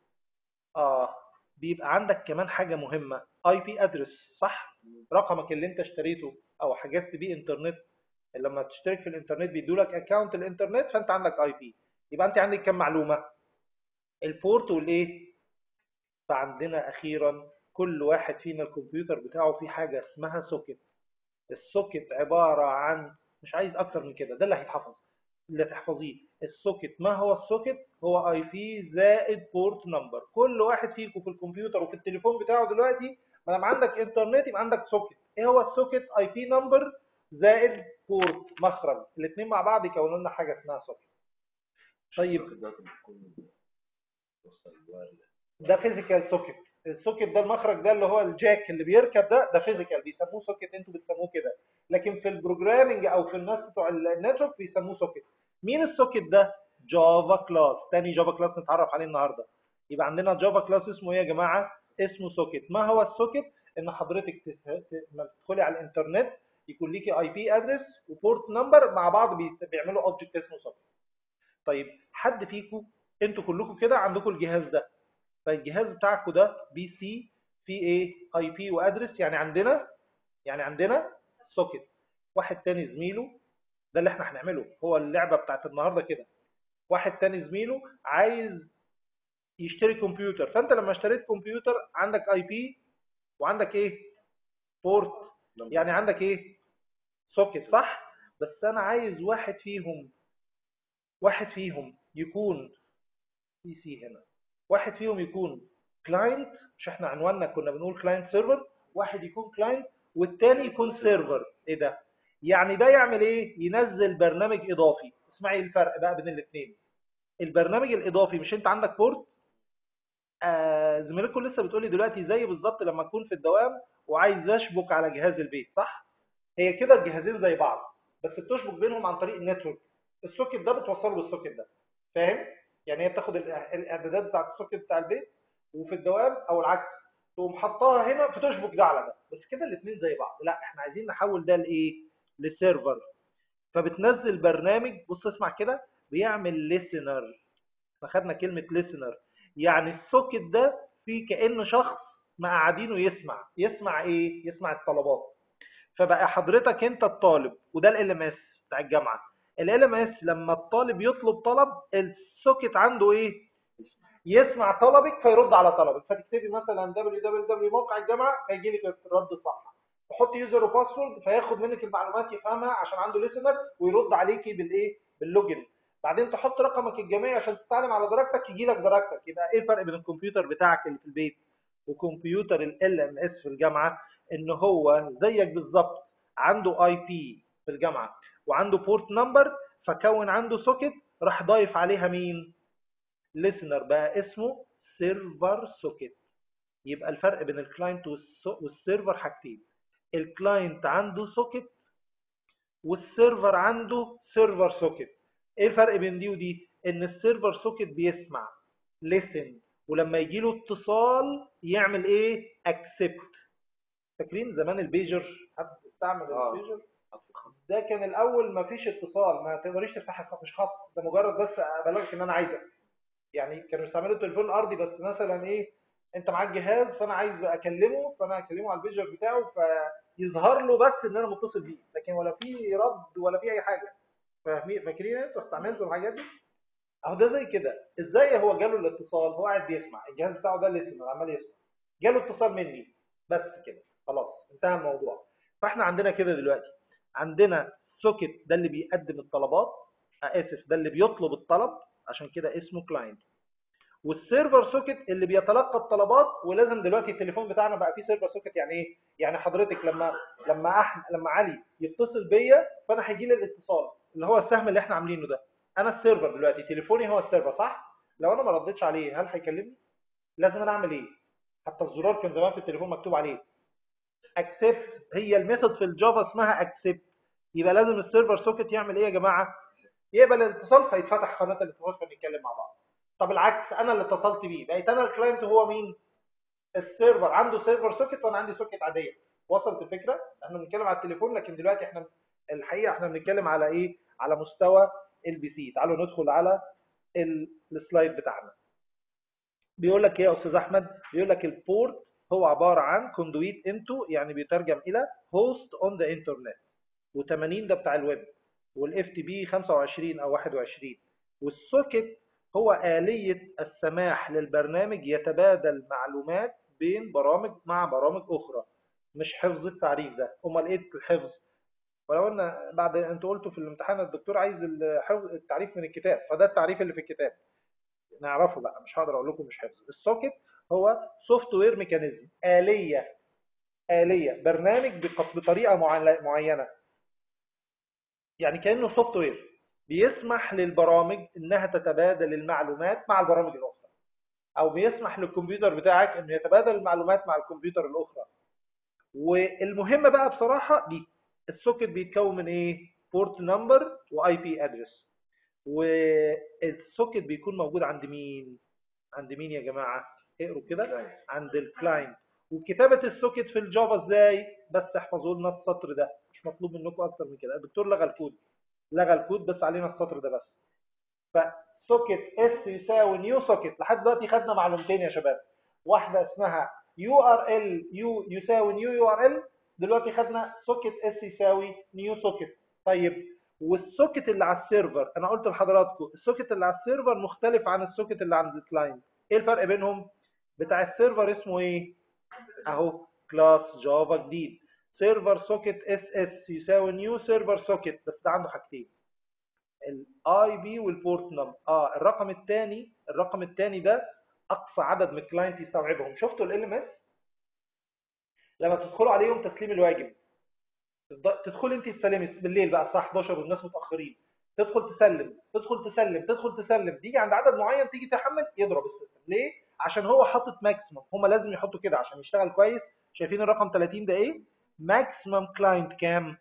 آه بيبقى عندك كمان حاجة مهمة. IP address صح؟ رقمك اللي انت اشتريته أو حجزت بيه انترنت. لما تشترك في الانترنت بيدوا لك account الانترنت فانت عندك IP يبقى انت عندك كام معلومة؟ ال port والايه؟ فعندنا أخيرا كل واحد فينا الكمبيوتر بتاعه فيه حاجة اسمها socket ال socket عبارة عن مش عايز أكتر من كده ده اللي هيتحفظ. اللي تحفظيه. ال socket ما هو ال socket هو IP زائد port number كل واحد فيكم في الكمبيوتر وفي التليفون بتاعه دلوقتي ما دام عندك انترنت يبقى عندك socket إيه هو ال socket IP number زائد port مخرج؟ الاثنين مع بعض يكونوا لنا حاجة اسمها socket طيب. ده physical socket ال socket ده المخرج ده اللي هو ال jack اللي بيركب ده ده physical بيسموه socket أنتوا بتسموه كده. لكن في ال programming أو في الناس بتوع ال network بيسموه socket مين ال socket ده؟ Java class تاني Java class نتعرف عليه النهارده. يبقى عندنا Java class اسمه إيه يا جماعة؟ اسمه socket ما هو ال socket إن حضرتك لما تدخلي على الإنترنت يكون ليكي IP address و port number مع بعض بيعملوا object اسمه socket طيب حد فيكم أنتوا كلكم كده عندكم الجهاز ده. فالجهاز بتاعكم ده PC فيه إيه IP و address يعني عندنا يعني عندنا socket واحد تاني زميله ده اللي إحنا هنعمله هو اللعبة بتاعت النهارده كده. واحد تاني زميله عايز يشتري كمبيوتر. فأنت لما اشتريت كمبيوتر عندك IP وعندك إيه؟ port يعني عندك إيه؟ socket صح؟ بس أنا عايز واحد فيهم واحد فيهم يكون PC هنا. واحد فيهم يكون client مش إحنا عنواننا كنا بنقول client server واحد يكون client والتاني يكون server إيه ده؟ يعني ده يعمل إيه؟ ينزل برنامج إضافي. اسمعي الفرق بقى بين الاثنين البرنامج الإضافي مش أنت عندك port زميلتكم لسه بتقولي دلوقتي زي بالظبط لما أكون في الدوام وعايز أشبك على جهاز البيت صح؟ هي كده الجهازين زي بعض بس بتشبك بينهم عن طريق ال network. ال socket ده بتوصله بال socket ده فاهم؟ يعني هي بتاخد الإعدادات بتاعت ال socket بتاع البيت وفي الدوام أو العكس تقوم حطاها هنا فتشبك ده على ده. بس كده الاثنين زي بعض. لا إحنا عايزين نحول ده لإيه؟ ل server. فبتنزل برنامج بص اسمع كده بيعمل listener فخدنا كلمة listener يعني ال socket ده فيه كأنه شخص مقعدينه يسمع. يسمع إيه؟ يسمع الطلبات. فبقى حضرتك أنت الطالب وده LMS بتاع الجامعة. LMS لما الطالب يطلب طلب ال socket عنده إيه؟ يسمع طلبك فيرد على طلبك. فتكتبي مثلا www موقع الجامعة فيجي لك الرد صح تحط user و password فياخد منك المعلومات يفهمها عشان عنده listener ويرد عليكي بالإيه؟ بال login. بعدين تحط رقمك الجامعي عشان تستعلم على درجتك يجي لك درجتك يبقى إيه الفرق بين الكمبيوتر بتاعك اللي في البيت وكمبيوتر LMS في الجامعة؟ إن هو زيك بالظبط عنده IP في الجامعة وعنده port number فكون عنده socket راح ضايف عليها مين؟ listener بقى اسمه server socket يبقى الفرق بين ال client وال server حاجتين. ال client عنده socket وال server عنده server socket إيه الفرق بين دي ودي؟ ان ال server socket بيسمع listen ولما يجي له اتصال يعمل إيه؟ accept. فاكرين زمان البيجر؟ حد استعمل آه. البيجر؟ ده كان الأول ما فيش اتصال ما تقدريش تفتح مش خط ده مجرد بس أبلغك إن أنا عايزك. يعني كانوا يستعملوا التليفون الارضي بس مثلا إيه؟ أنت معاك جهاز فأنا عايز أكلمه فأنا اكلمه على البيجر بتاعه فيظهر له بس إن أنا متصل بيه لكن ولا في رد ولا في أي حاجة. فاهمين فاكرين أنتوا استعملتوا الحاجات دي؟ أهو ده زي كده. إزاي هو جاله الاتصال؟ هو قاعد بيسمع. الجهاز بتاعه ده لسه عمال يسمع. جاله اتصال مني. بس كده. خلاص. انتهى الموضوع. فاحنا عندنا كده دلوقتي. عندنا ال socket ده اللي بيقدم الطلبات. آسف ده اللي بيطلب الطلب. عشان كده اسمه client. وال server socket اللي بيتلقى الطلبات. ولازم دلوقتي التليفون بتاعنا بقى فيه server socket يعني إيه؟ يعني حضرتك لما لما احمد لما علي يتصل بيا فأنا هيجي لي الاتصال. اللي هو السهم اللي إحنا عاملينه ده أنا ال server دلوقتي تليفوني هو ال server صح؟ لو أنا ما ردتش عليه هل هيكلمني؟ لازم أنا أعمل إيه؟ حتى الزرار كان زمان في التليفون مكتوب عليه accept هي ال method في ال Java اسمها accept يبقى لازم ال server socket يعمل إيه يا جماعة؟ يقبل الاتصال فيتفتح قناة الاتصال فنتكلم مع بعض. طب العكس أنا اللي اتصلت بيه بقيت أنا ال client هو مين؟ ال server عنده server socket وأنا عندي socket عادية. وصلت الفكرة؟ إحنا بنتكلم على التليفون لكن دلوقتي إحنا الحقيقة إحنا بنتكلم على إيه؟ على مستوى ال PC. تعالوا ندخل على ال- ال slide بتاعنا. بيقول لك إيه يا أستاذ أحمد؟ بيقول لك ال port هو عبارة عن conduit into يعني بيترجم إلى host on the internet و80 ده بتاع ال web وال FTP 25 أو 21 وال socket هو آلية السماح للبرنامج يتبادل معلومات بين برامج مع برامج أخرى مش حفظ التعريف ده أمال إيه الحفظ ولو ان بعد أنتوا قلتوا في الامتحان الدكتور عايز التعريف من الكتاب فده التعريف اللي في الكتاب. نعرفه بقى مش هقدر أقول لكم مش حفظ. ال socket هو software mechanism آلية آلية برنامج معل- معينة. يعني كأنه software بيسمح للبرامج إنها تتبادل المعلومات مع البرامج الأخرى. أو بيسمح للكمبيوتر بتاعك إنه يتبادل المعلومات مع الكمبيوتر الأخرى. والمهمه بقى بصراحة دي ال socket بيتكون من إيه؟ port number و IP address وال socket بيكون موجود عند مين؟ عند مين يا جماعة؟ اقروا كده. عند ال client وكتابة ال socket في ال Java إزاي؟ بس إحفظوا لنا السطر ده. مش مطلوب منكم أكتر من كده. الدكتور لغى الكود. لغى الكود بس علينا السطر ده بس. ف socket s يساوي new socket لحد دلوقتي خدنا معلومتين يا شباب. واحدة اسمها URL u يساوي new URL دلوقتي خدنا socket s يساوي new socket طيب وال socket اللي على ال server أنا قلت لحضراتكم ال socket اللي على ال server مختلف عن ال socket اللي عند ال client. إيه الفرق بينهم؟ بتاع ال server اسمه إيه؟ أهو class Java جديد. server socket ss يساوي new server socket بس ده عنده حاجتين. ال IP وال port number. آه الرقم الثاني الرقم الثاني ده أقصى عدد من ال clients يستوعبهم. شفتوا LMS؟ لما تدخلوا عليهم تسليم الواجب. تدخل انت تسلمي بالليل بقى الساعة 11 والناس متأخرين. تدخل تسلم تدخل تسلم تدخل تسلم. تيجي عند عدد معين تيجي تحمل يضرب ال system. ليه؟ عشان هو حاطط maximum هم لازم يحطوا كده عشان يشتغل كويس. شايفين الرقم 30 ده إيه؟ maximum client كام؟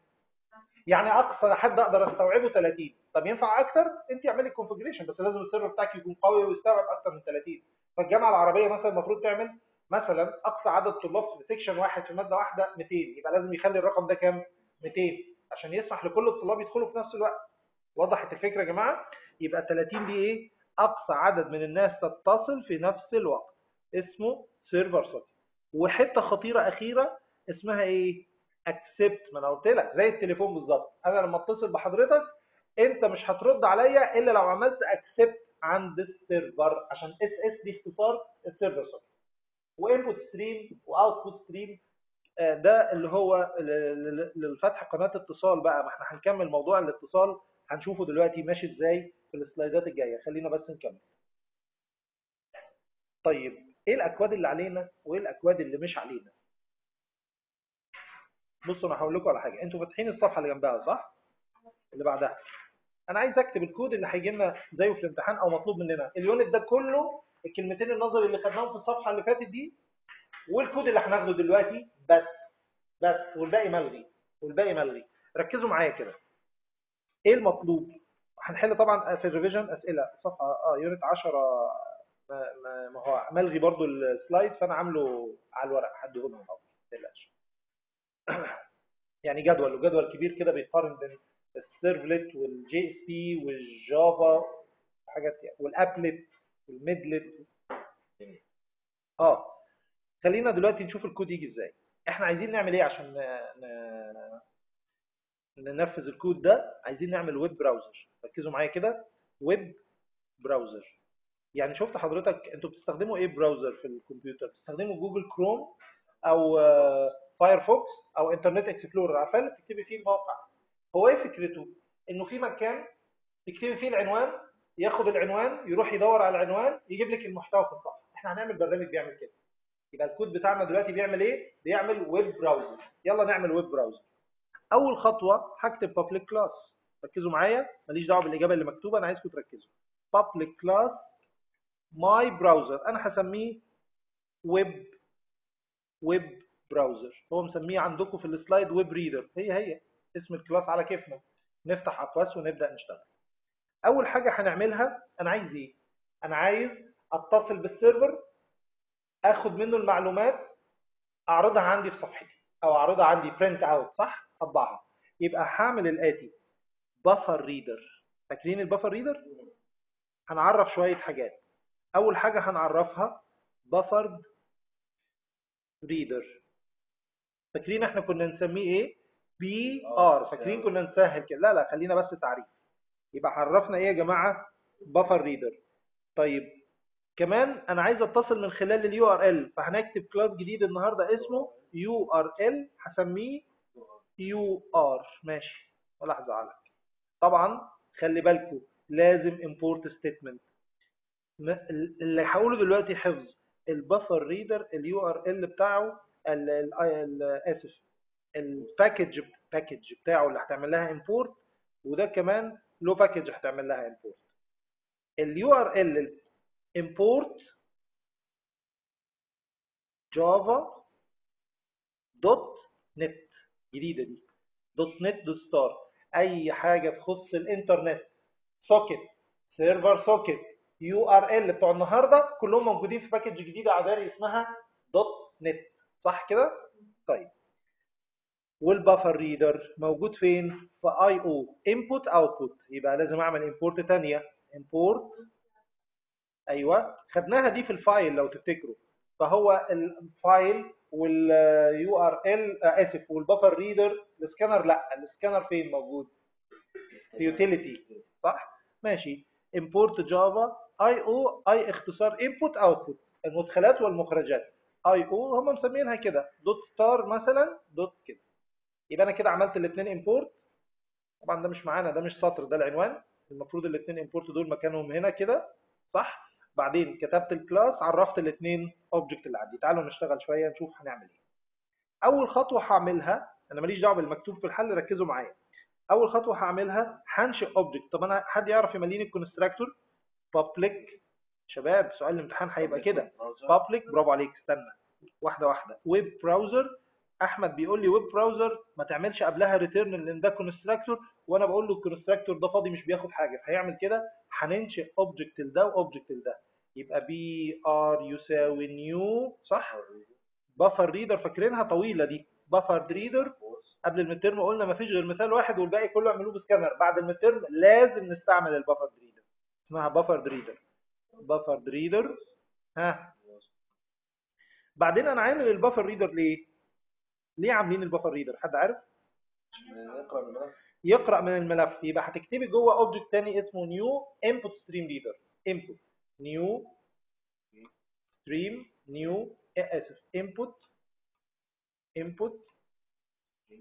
يعني أقصى حد أقدر أستوعبه 30 طب ينفع أكتر؟ انت اعملي ال configuration بس لازم ال server بتاعك يكون قوي ويستوعب أكتر من 30 فالجامعة العربية مثلا المفروض تعمل مثلا أقصى عدد طلاب في section واحد في مادة واحدة 200 يبقى لازم يخلي الرقم ده كام؟ 200 عشان يسمح لكل الطلاب يدخلوا في نفس الوقت. وضحت الفكرة يا جماعة؟ يبقى 30 دي إيه؟ أقصى عدد من الناس تتصل في نفس الوقت. اسمه server socket وحتة خطيرة أخيرة اسمها إيه؟ accept ما أنا قلت لك زي التليفون بالظبط. أنا لما أتصل بحضرتك أنت مش هترد عليا إلا لو عملت accept عند ال server. عشان ss دي اختصار ال server socket و input stream و output stream ده اللي هو للفتح قناة اتصال بقى. ما إحنا هنكمل موضوع الاتصال هنشوفه دلوقتي ماشي إزاي في ال slideات الجاية. خلينا بس نكمل. طيب إيه ال codeات اللي علينا وايه الاكواد اللي مش علينا؟ بصوا أنا هقول لكم على حاجة. أنتوا فاتحين الصفحة اللي جنبها صح؟ اللي بعدها. أنا عايز اكتب الكود اللي هيجي لنا زيه في الامتحان أو مطلوب مننا. ال unit ده كله الكلمتين النظري اللي خدناهم في الصفحة اللي فاتت دي والكود اللي هناخده دلوقتي بس بس والباقي ملغي والباقي ملغي. ركزوا معايا كده. إيه المطلوب؟ هنحل طبعا في ال revision أسئلة. صفحة آه unit 10 ما, هو ملغي برضو ال slide فأنا عامله على الورق. حد يقول ما تقلقش. يعني جدول وجدول كبير كده بيقارن بين ال servlet وال JSP وال Java حاجات يعني وال applet وال midlet آه خلينا دلوقتي نشوف الكود يجي إزاي. إحنا عايزين نعمل إيه عشان. ننفذ الكود ده؟ عايزين نعمل web browser ركزوا معايا كده. web browser يعني شفت حضرتك أنتوا بتستخدموا إيه browser في الكمبيوتر؟ بتستخدموا Google Chrome أو Firefox أو Internet Explorer. عارفين اللي بتكتبي فيه الموقع؟ هو إيه فكرته؟ إنه في مكان تكتبي فيه العنوان ياخد العنوان يروح يدور على العنوان يجيب لك المحتوى في الصفحة. إحنا هنعمل برنامج بيعمل كده. يبقى الكود بتاعنا دلوقتي بيعمل إيه؟ بيعمل web browser يلا نعمل web browser أول خطوة هكتب public class. ركزوا معايا ماليش دعوة بالإجابة اللي مكتوبة أنا عايزكم تركزوا. public class my browser. أنا هسميه web web browser هو مسميه عندكم في ال slide web reader هي هي. اسم ال class على كيفنا. نفتح أقواس ونبدأ نشتغل. أول حاجة هنعملها أنا عايز إيه؟ أنا عايز أتصل بال server آخد منه المعلومات أعرضها عندي في صفحتي أو أعرضها عندي print out صح؟ أطبعها. يبقى هعمل الآتي buffered reader فاكرين ال buffered reader هنعرف شوية حاجات. أول حاجة هنعرفها buffered reader فاكرين إحنا كنا نسميه إيه؟ br فاكرين كنا نسهل كده. لا لا خلينا بس تعريف. يبقى عرفنا إيه يا جماعة buffered reader طيب كمان أنا عايز أتصل من خلال ال URL فهنكتب class جديد النهارده اسمه URL هسميه ur ماشي ولا هزعلك طبعا خلي بالكم لازم import statement اللي هقوله دلوقتي حفظ ال buffered reader ال URL بتاعه ال آسف ال package package بتاعه اللي هتعمل لها import وده كمان له package هتعمل لها import ال URL import java dot net جديدة دي. dot net dot star أي حاجة تخص الإنترنت. socket server socket URL بتوع النهارده كلهم موجودين في package جديدة عذاري اسمها dot net صح كده؟ طيب. وال buffered reader موجود فين؟ في IO input output يبقى لازم أعمل import ثانية import أيوه. خدناها دي في ال file لو تفتكروا. فهو ال file وال URL آسف وال buffered reader ال scanner لا. السكانر فين موجود؟ في utility صح؟ ماشي. import java IO ال اختصار input output المدخلات والمخرجات. IO هم مسمينها كده. dot star مثلا dot كده. يبقى أنا كده عملت الاثنين import طبعا ده مش معانا ده مش سطر ده العنوان. المفروض الاثنين import دول مكانهم هنا كده صح؟ بعدين كتبت ال class عرفت الاثنين object اللي عندي. تعالوا نشتغل شوية نشوف هنعمل إيه. أول خطوة هعملها أنا ماليش دعوة بالمكتوب في الحل ركزوا معايا. أول خطوة هعملها هنشئ object طب أنا حد يعرف يمليني ال constructor public شباب سؤال الامتحان هيبقى كده. public برافو عليك استنى. واحدة واحدة. web browser أحمد بيقول لي web browser ما تعملش قبلها return لأن ده constructor وأنا بقول له ال constructor ده فاضي مش بياخد حاجة هيعمل كده؟ هننشئ object لده و object لده يبقى br يساوي new صح؟ buffer reader فاكرينها طويلة دي. buffer reader قبل ال midterm قلنا ما فيش غير مثال واحد والباقي كله اعملوه بسكانر. بعد ال midterm لازم نستعمل ال buffer reader اسمها buffer reader buffer reader ها. بعدين أنا عامل ال buffer reader ليه؟ ليه عاملين ال buffer reader حد عارف؟ نقرا الملف. يقرأ من الملف. يبقى هتكتبي جوه object تاني اسمه new input stream reader input new stream new آسف. input input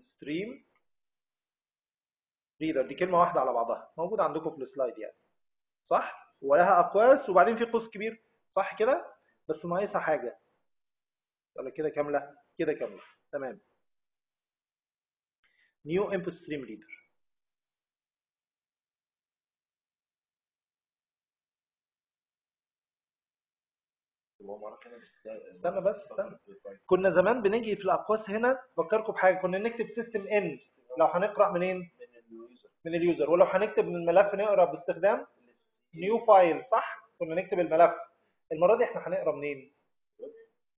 stream reader دي كلمة واحدة على بعضها. موجوده عندكم في ال slide يعني. صح؟ ولها أقواس. وبعدين في قوس كبير. صح كده؟ بس ناقصها حاجة. ولا كده كاملة. كده كاملة. تمام. new input stream reader استنى بس استنى. كنا زمان بنيجي في الأقواس هنا فكركم بحاجة كنا نكتب system in لو هنقرأ منين؟ من ال user. من ال user. ولو هنكتب من الملف نقرأ باستخدام new file صح؟ كنا نكتب الملف. المرة دي إحنا هنقرأ منين؟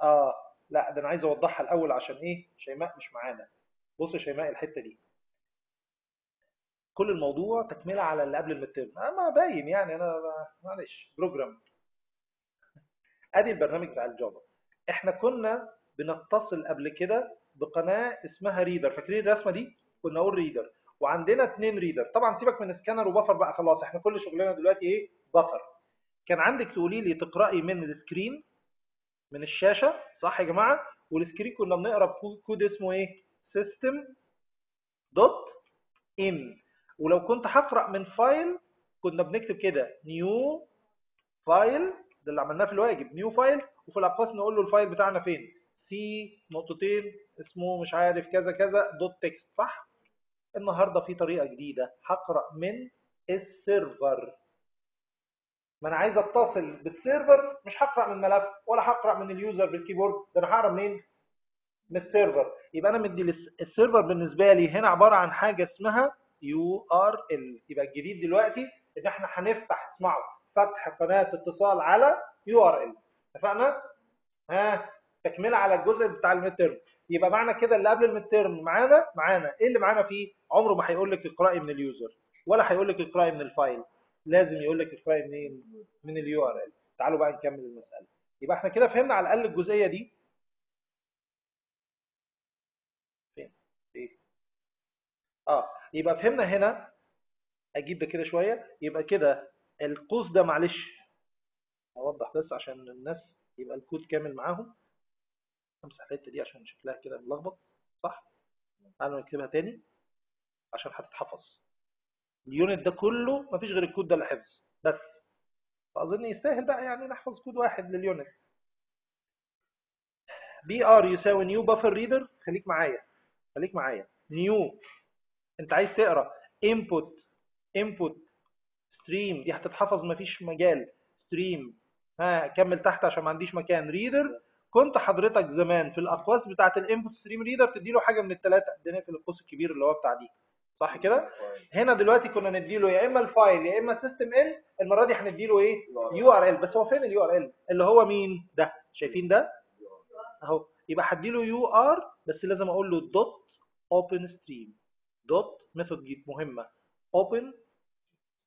آه. لا ده أنا عايز أوضحها الأول عشان إيه؟ شيماء مش معانا. بص شيماء الحتة دي. كل الموضوع تكملة على اللي قبل ال midterm آه ما باين يعني أنا معلش program أدي البرنامج بتاع ال Java. إحنا كنا بنتصل قبل كده بقناة اسمها reader فاكرين الرسمة دي؟ كنا نقول reader وعندنا اتنين reader طبعا سيبك من scanner و buffer بقى خلاص إحنا كل شغلنا دلوقتي إيه؟ buffer كان عندك تقولي لي تقرأي من ال screen من الشاشة صح يا جماعة؟ وال screen كنا بنقرأ كود اسمه إيه؟ system dot in ولو كنت هقرأ من file كنا بنكتب كده new file ده اللي عملناه في الواجب new file وفي الاقواس نقول له ال file بتاعنا فين؟ C نقطتين اسمه مش عارف كذا كذا dot text صح؟ النهارده في طريقة جديدة هقرأ من ال server. ما أنا عايز أتصل بال server مش هقرأ من ملف ولا هقرأ من ال user بال keyboard. ده أنا هقرأ منين؟ من ال server. يبقى أنا مدي ال server بالنسبة لي هنا عبارة عن حاجة اسمها URL. يبقى الجديد دلوقتي إن إحنا هنفتح اسمعوا فتح قناة اتصال على URL. اتفقنا؟ ها تكملة على الجزء بتاع ال mid يبقى معنى كده اللي قبل ال mid معانا معانا. إيه اللي معانا فيه؟ عمره ما هيقول لك اقرأي من ال user ولا هيقول لك اقرأي من ال file. لازم يقول لك اقراي منين؟ من ال URL تعالوا بقى نكمل المسألة. يبقى إحنا كده فهمنا على الأقل الجزئية دي. فين إيه؟ آه يبقى فهمنا هنا. أجيب ده كده شوية. يبقى كده القوس ده معلش. أوضح بس عشان الناس يبقى الكود كامل معاهم. امسح الحتة دي عشان شكلها كده ملخبط صح؟ تعالوا نكتبها تاني عشان هتتحفظ. ال unit ده كله مفيش غير الكود ده اللي حفظ بس فأظن يستاهل بقى يعني نحفظ كود واحد لل unit. br يساوي new buffer reader خليك معايا. خليك معايا. new انت عايز تقرأ. input input stream دي هتتحفظ مفيش مجال. stream ها كمل تحت عشان ما عنديش مكان. reader كنت حضرتك زمان في الأقواس بتاعت ال input stream reader تدي له حاجة من الثلاثه ادينا في القوس الكبير اللي هو بتاع دي. صح كده؟ هنا دلوقتي كنا ندي له يا إما ال file يا إما system in المرة دي هندي له إيه؟ URL بس هو فين ال URL اللي هو مين؟ ده. شايفين ده؟ أهو. يبقى هدي له UR بس لازم أقول له dot open stream dot method get مهمة. open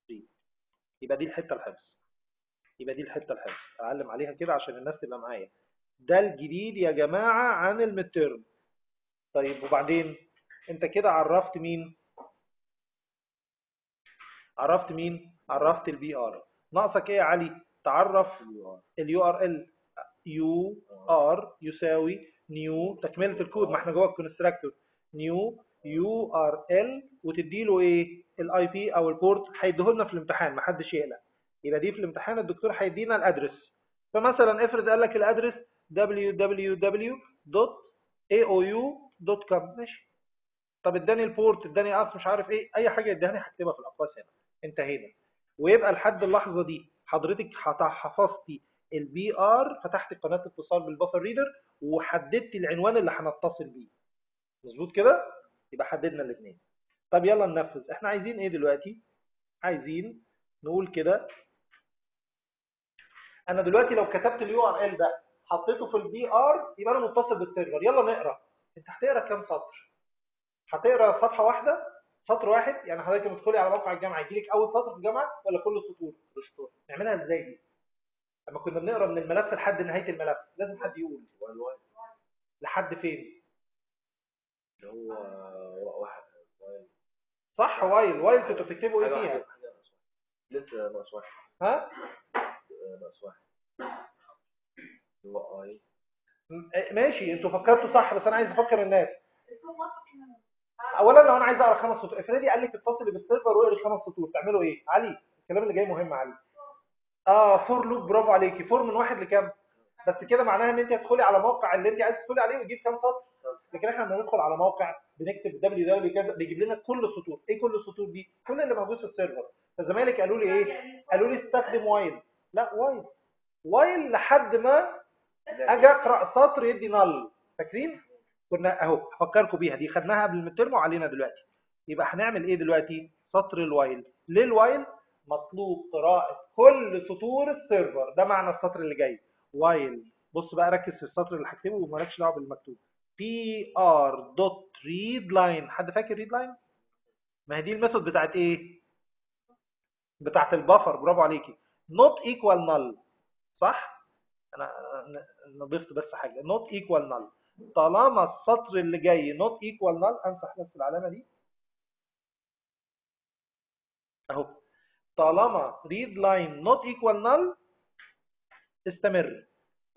stream يبقى دي الحتة الحفظ. يبقى دي الحتة الحفظ. أعلم عليها كده عشان الناس تبقى معايا. ده الجديد يا جماعة عن ال midterm طيب وبعدين؟ أنت كده عرفت مين؟ عرفت مين؟ عرفت ال br ناقصك إيه يا علي؟ تعرف ال URL ur يساوي new تكملة الكود ما إحنا جوه ال constructor new URL وتدي له إيه ال IP أو ال port هيديه لنا في الامتحان ما حدش يقلق. يبقى دي في الامتحان الدكتور هيدينا ال address. فمثلا افرض قال لك ال address www.aou.com ماشي. طب اداني ال port اداني اخ مش عارف إيه. أي حاجة اداني هكتبها في الأقواس هنا. انتهينا. ويبقى لحد اللحظة دي حضرتك حفظتي ال br فتحت قناة اتصال بال buffer reader وحددتي العنوان اللي هنتصل بيه. مظبوط كده؟ يبقى حددنا الاثنين طب يلا ننفذ. إحنا عايزين إيه دلوقتي؟ عايزين نقول كده. أنا دلوقتي لو كتبت ال URL ده حطيته في ال br يبقى أنا متصل بال server يلا نقرأ. انت هتقرأ كام سطر؟ هتقرأ صفحة واحدة؟ سطر واحد يعني حضرتك لما تدخلي على موقع الجامعة يجي لك أول سطر في الجامعة ولا كل السطور السطور نعملها إزاي دي؟ لما كنا بنقرأ من الملف لحد نهاية الملف لازم حد يقول. والواي لحد فين؟ اللي هو واحد while صح while while كنتوا بتكتبوا إيه فيها؟ حاجة ناقص واحد. واحد. ها؟ ناقص واحد. هو اي ماشي. أنتوا فكرتوا صح بس أنا عايز أفكر الناس. اولا لو أنا عايز أقرأ خمس سطور افرضي قال لك اتصلي بال server واقري خمس سطور تعملوا إيه؟ علي الكلام اللي جاي مهم علي. آه for loop برافو عليكي. for من واحد لكام؟ بس كده معناها إن أنت هتدخلي على موقع اللي أنت عايز تدخلي عليه وتجيب كام سطر؟ لكن إحنا لما ندخل على موقع بنكتب W W كذا بيجيب لنا كل السطور إيه كل السطور دي؟ كل اللي موجود في ال server. فزمايلك قالوا لي إيه؟ قالوا لي استخدم while لا while while لحد ما أجي أقرأ سطر يدي null فاكرين؟ كنا أهو هفكركم بيها دي خدناها قبل ال midterm وعلينا دلوقتي. يبقى هنعمل إيه دلوقتي؟ سطر ال while ليه ال while مطلوب قراءة كل سطور ال server. ده معنى السطر اللي جاي. while بص بقى ركز في السطر اللي هكتبه ومالكش دعوة بالمكتوب. br dot readLine حد فاكر readLine ما هي دي ال method بتاعت إيه؟ بتاعت ال buffer. برافو عليكي. not equal null صح؟ أنا أنا ضفت بس حاجة. not equal null طالما السطر اللي جاي not equal null أمسح بس العلامة دي. أهو. طالما readLine not equal null استمر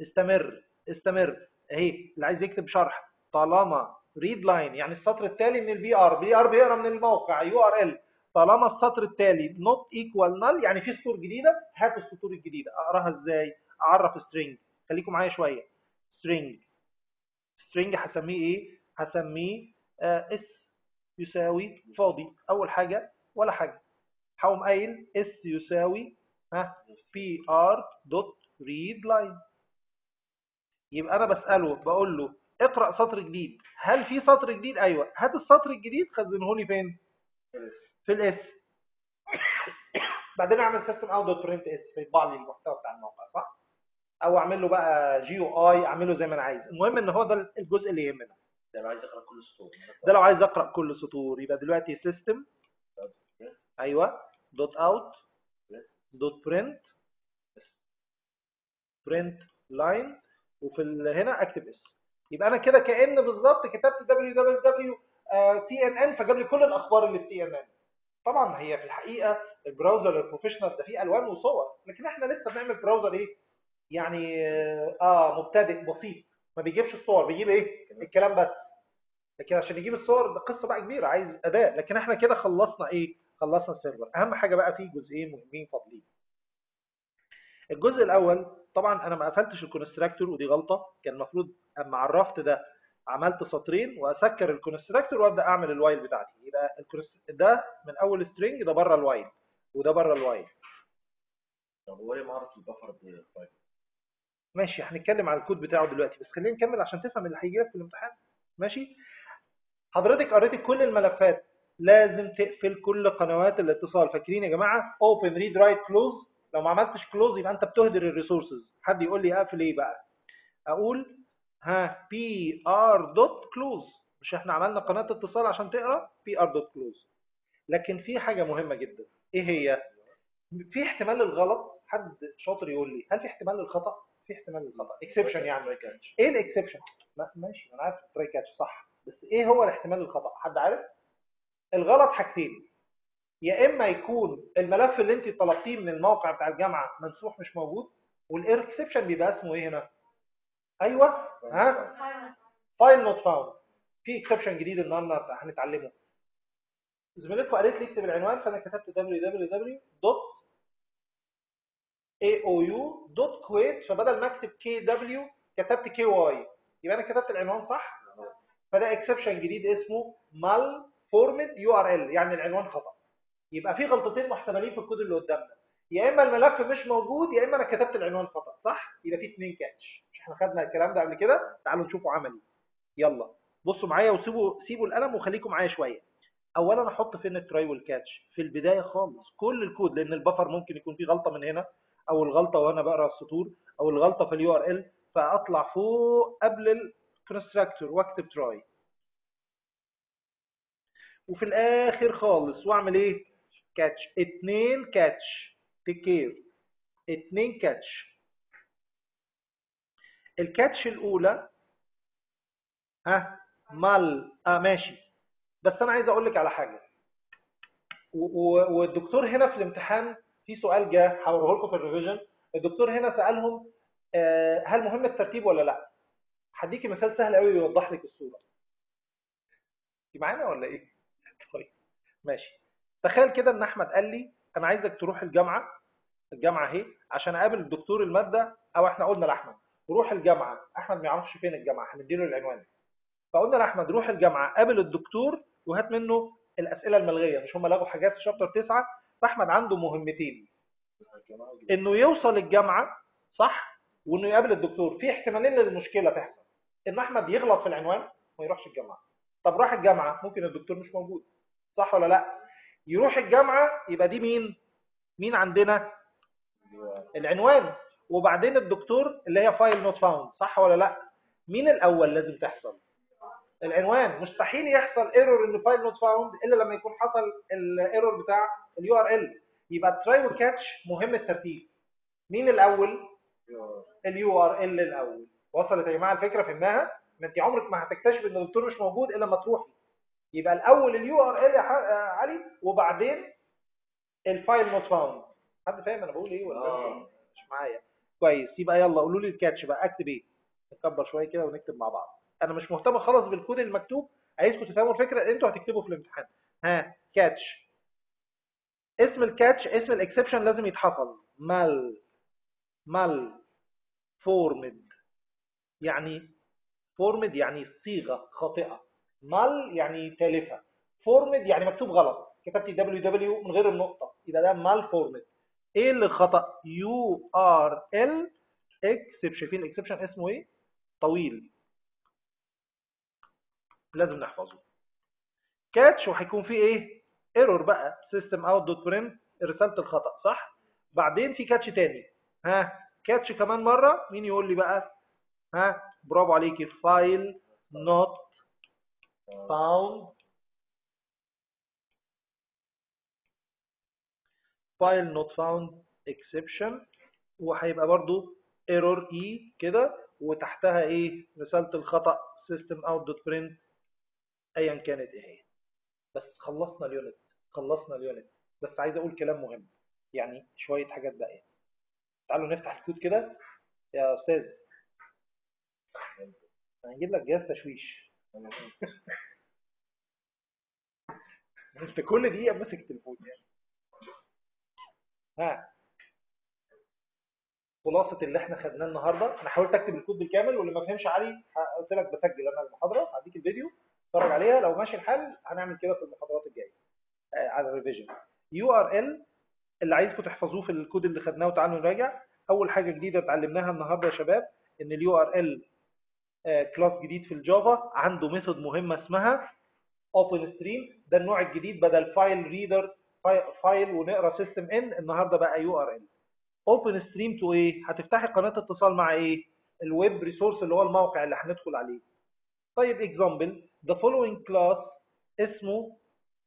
استمر استمر. أهي اللي عايز يكتب شرح. طالما readLine يعني السطر التالي من ال br br بيقرأ من الموقع URL طالما السطر التالي not equal null يعني في سطور جديدة هات السطور الجديدة. أقراها إزاي؟ أعرف string خليكم معايا شوية. string string هسميه إيه؟ هسميه آه s يساوي فاضي. أول حاجة ولا حاجة. هقوم قايل s يساوي ها br dot readLine يبقى أنا بسأله بقول له اقرأ سطر جديد. هل في سطر جديد؟ أيوه. هات السطر الجديد خزنه لي فين؟ في ال s بعدين أعمل system out dot print s فيطبع لي المحتوى بتاع الموقع صح؟ أو اعمل له بقى GUI اعمله زي ما أنا عايز. المهم ان هو ده الجزء اللي يهمنا. ده لو عايز اقرا كل سطور. ده لو عايز اقرا كل سطور. يبقى دلوقتي system أيوه. dot out dot print print line وفي هنا اكتب s يبقى أنا كده كأن بالظبط كتبت www CNN فجاب لي كل الأخبار اللي في CNN طبعا هي في الحقيقة ال browser ال professional ده فيه ألوان وصور لكن إحنا لسه بنعمل browser إيه؟ يعني آه مبتدئ بسيط. ما بيجيبش الصور بيجيب إيه؟ الكلام بس. لكن عشان يجيب الصور ده قصة بقى كبيرة عايز اداه لكن إحنا كده خلصنا إيه؟ خلصنا ال server أهم حاجة بقى فيه جزئين مهمين فاضلين. الجزء الأول طبعا أنا ما قفلتش ال constructor ودي غلطة. كان المفروض أما عرفت ده عملت سطرين وأسكر ال constructor وأبدأ أعمل ال while بتاعتي. يبقى ده من أول string ده بره ال while وده بره ال while. طب هو ليه معرف ال buffer ب file ماشي هنتكلم على الكود بتاعه دلوقتي بس خلينا نكمل عشان تفهم اللي هيجي لك في الامتحان. ماشي؟ حضرتك قريت كل الملفات لازم تقفل كل قنوات الاتصال. فاكرين يا جماعة؟ open read write close لو ما عملتش close يبقى انت بتهدر ال resources. حد يقول لي اقفل إيه بقى؟ أقول ها br dot close مش إحنا عملنا قناة اتصال عشان تقرأ؟ br dot close لكن في حاجة مهمة جدا. إيه هي؟ في احتمال للغلط حد شاطر يقول لي. هل في احتمال للخطأ؟ في احتمال للخطا exception يعني إيه ال exception ماشي أنا عارف try catch صح. بس إيه هو الاحتمال للخطا حد عارف؟ الغلط حاجتين. يا إما يكون الملف اللي أنت طلبتيه من الموقع بتاع الجامعة ممسوح مش موجود وال exception بيبقى اسمه إيه هنا؟ أيوه ها؟ file not found في exception جديد النهارده هنتعلمه. زميلتكم قالت لي اكتب العنوان فأنا كتبت www.aou.kuwait فبدل ما اكتب kw كتبت ky يبقى أنا كتبت العنوان صح؟ فده exception جديد اسمه malformed URL يعني العنوان خطأ. يبقى في غلطتين محتملين في الكود اللي قدامنا. يا إما الملف مش موجود يا إما أنا كتبت العنوان خطأ صح؟ يبقى في اثنين catch مش إحنا خدنا الكلام ده قبل كده؟ تعالوا نشوفه عملي. يلا. بصوا معايا وسيبوا سيبوا القلم وخليكم معايا شوية. اولا أحط فين ال try وال catch في البداية خالص. كل الكود لأن ال buffer ممكن يكون فيه غلطة من هنا. أو الغلطة وأنا بقرأ السطور أو الغلطة في ال URL فأطلع فوق قبل ال constructor وأكتب try وفي الآخر خالص وأعمل إيه؟ catch اتنين catch take care اتنين catch ال catch الأولى ها؟ مال. آه ماشي. بس أنا عايز أقول لك على حاجة. والدكتور هنا في الامتحان في سؤال جه هوريه لكم في ال revision الدكتور هنا سألهم آه، هل مهم الترتيب ولا لا؟ هديكي مثال سهل قوي يوضح لك الصورة. انت معانا ولا إيه؟ ماشي. تخيل كده إن أحمد قال لي أنا عايزك تروح الجامعة الجامعة أهي عشان أقابل الدكتور المادة أو إحنا قلنا لأحمد روح الجامعة. أحمد ما يعرفش فين الجامعة هنديله العنوان. فقلنا لأحمد روح الجامعة قابل الدكتور وهات منه الأسئلة الملغية. مش هم لغوا حاجات في شابتر 9 فاحمد عنده مهمتين. إنه يوصل الجامعة صح؟ وإنه يقابل الدكتور. في احتمالين للمشكلة تحصل. ان أحمد يغلط في العنوان وما يروحش الجامعة. طب راح الجامعة. ممكن الدكتور مش موجود. صح ولا لا؟ يروح الجامعة يبقى دي مين؟ مين عندنا؟ العنوان. وبعدين الدكتور اللي هي file not found صح ولا لا؟ مين الأول لازم تحصل؟ العنوان. مستحيل يحصل error ان file not found إلا لما يكون حصل ال error بتاع ال URL يبقى try و catch مهم الترتيب. مين الأول؟ ال URL الأول. وصلت يا جماعة الفكرة؟ فهمناها؟ ما انت عمرك ما هتكتشف إن الدكتور مش موجود إلا لما تروحي. يبقى الأول ال URL يا علي وبعدين ال file not found حد فاهم أنا بقول إيه ولا آه. مش معايا. كويس. يبقى يلا قولوا لي ال catch بقى. أكتب إيه؟ نكبر شوية كده ونكتب مع بعض. أنا مش مهتم خالص بالكود المكتوب عايزكم تفهموا الفكرة اللي أنتوا هتكتبوا في الامتحان. ها catch اسم ال catch اسم ال exception لازم يتحفظ. mal malformed يعني formed يعني صيغة خاطئة. mal يعني تالفة. formed يعني مكتوب غلط. كتبتي WW من غير النقطة. يبقى ده malformed إيه اللي خطأ؟ URL exception شايفين ال exception اسمه إيه؟ طويل. لازم نحفظه. catch وهيكون فيه إيه؟ error بقى. system out dot print رساله الخطأ صح؟ بعدين في catch تاني. ها؟ catch كمان مرة. مين يقول لي بقى؟ ها؟ برافو عليكي. file not found file not found exception وهيبقى برضو error E كده. وتحتها إيه؟ رساله الخطأ. system out dot print ايا كانت إيه هي. بس خلصنا ال unit خلصنا ال unit. بس عايز أقول كلام مهم. يعني شوية حاجات باقيه تعالوا نفتح الكود كده. يا أستاذ. هنجيب لك جهاز تشويش. أنت كل دقيقة ماسك التليفون يعني. ها. خلاصة اللي إحنا خدناه النهارده. أنا حاولت أكتب الكود بالكامل واللي ما فهمش علي قلت لك بسجل أنا المحاضرة. هديك الفيديو. اتفرج عليها لو ماشي الحال هنعمل كده في المحاضرات الجاية آه، على ال revision. URL اللي عايزكم تحفظوه في الكود اللي خدناه وتعالوا نراجع. أول حاجة جديدة اتعلمناها النهارده يا شباب إن ال URL class جديد في ال Java عنده method مهمة اسمها open stream ده النوع الجديد بدل file reader file ونقرأ system in النهارده بقى URL. open stream to إيه هتفتحي قناة اتصال مع إيه ال web resource اللي هو الموقع اللي هندخل عليه. طيب example the following class اسمه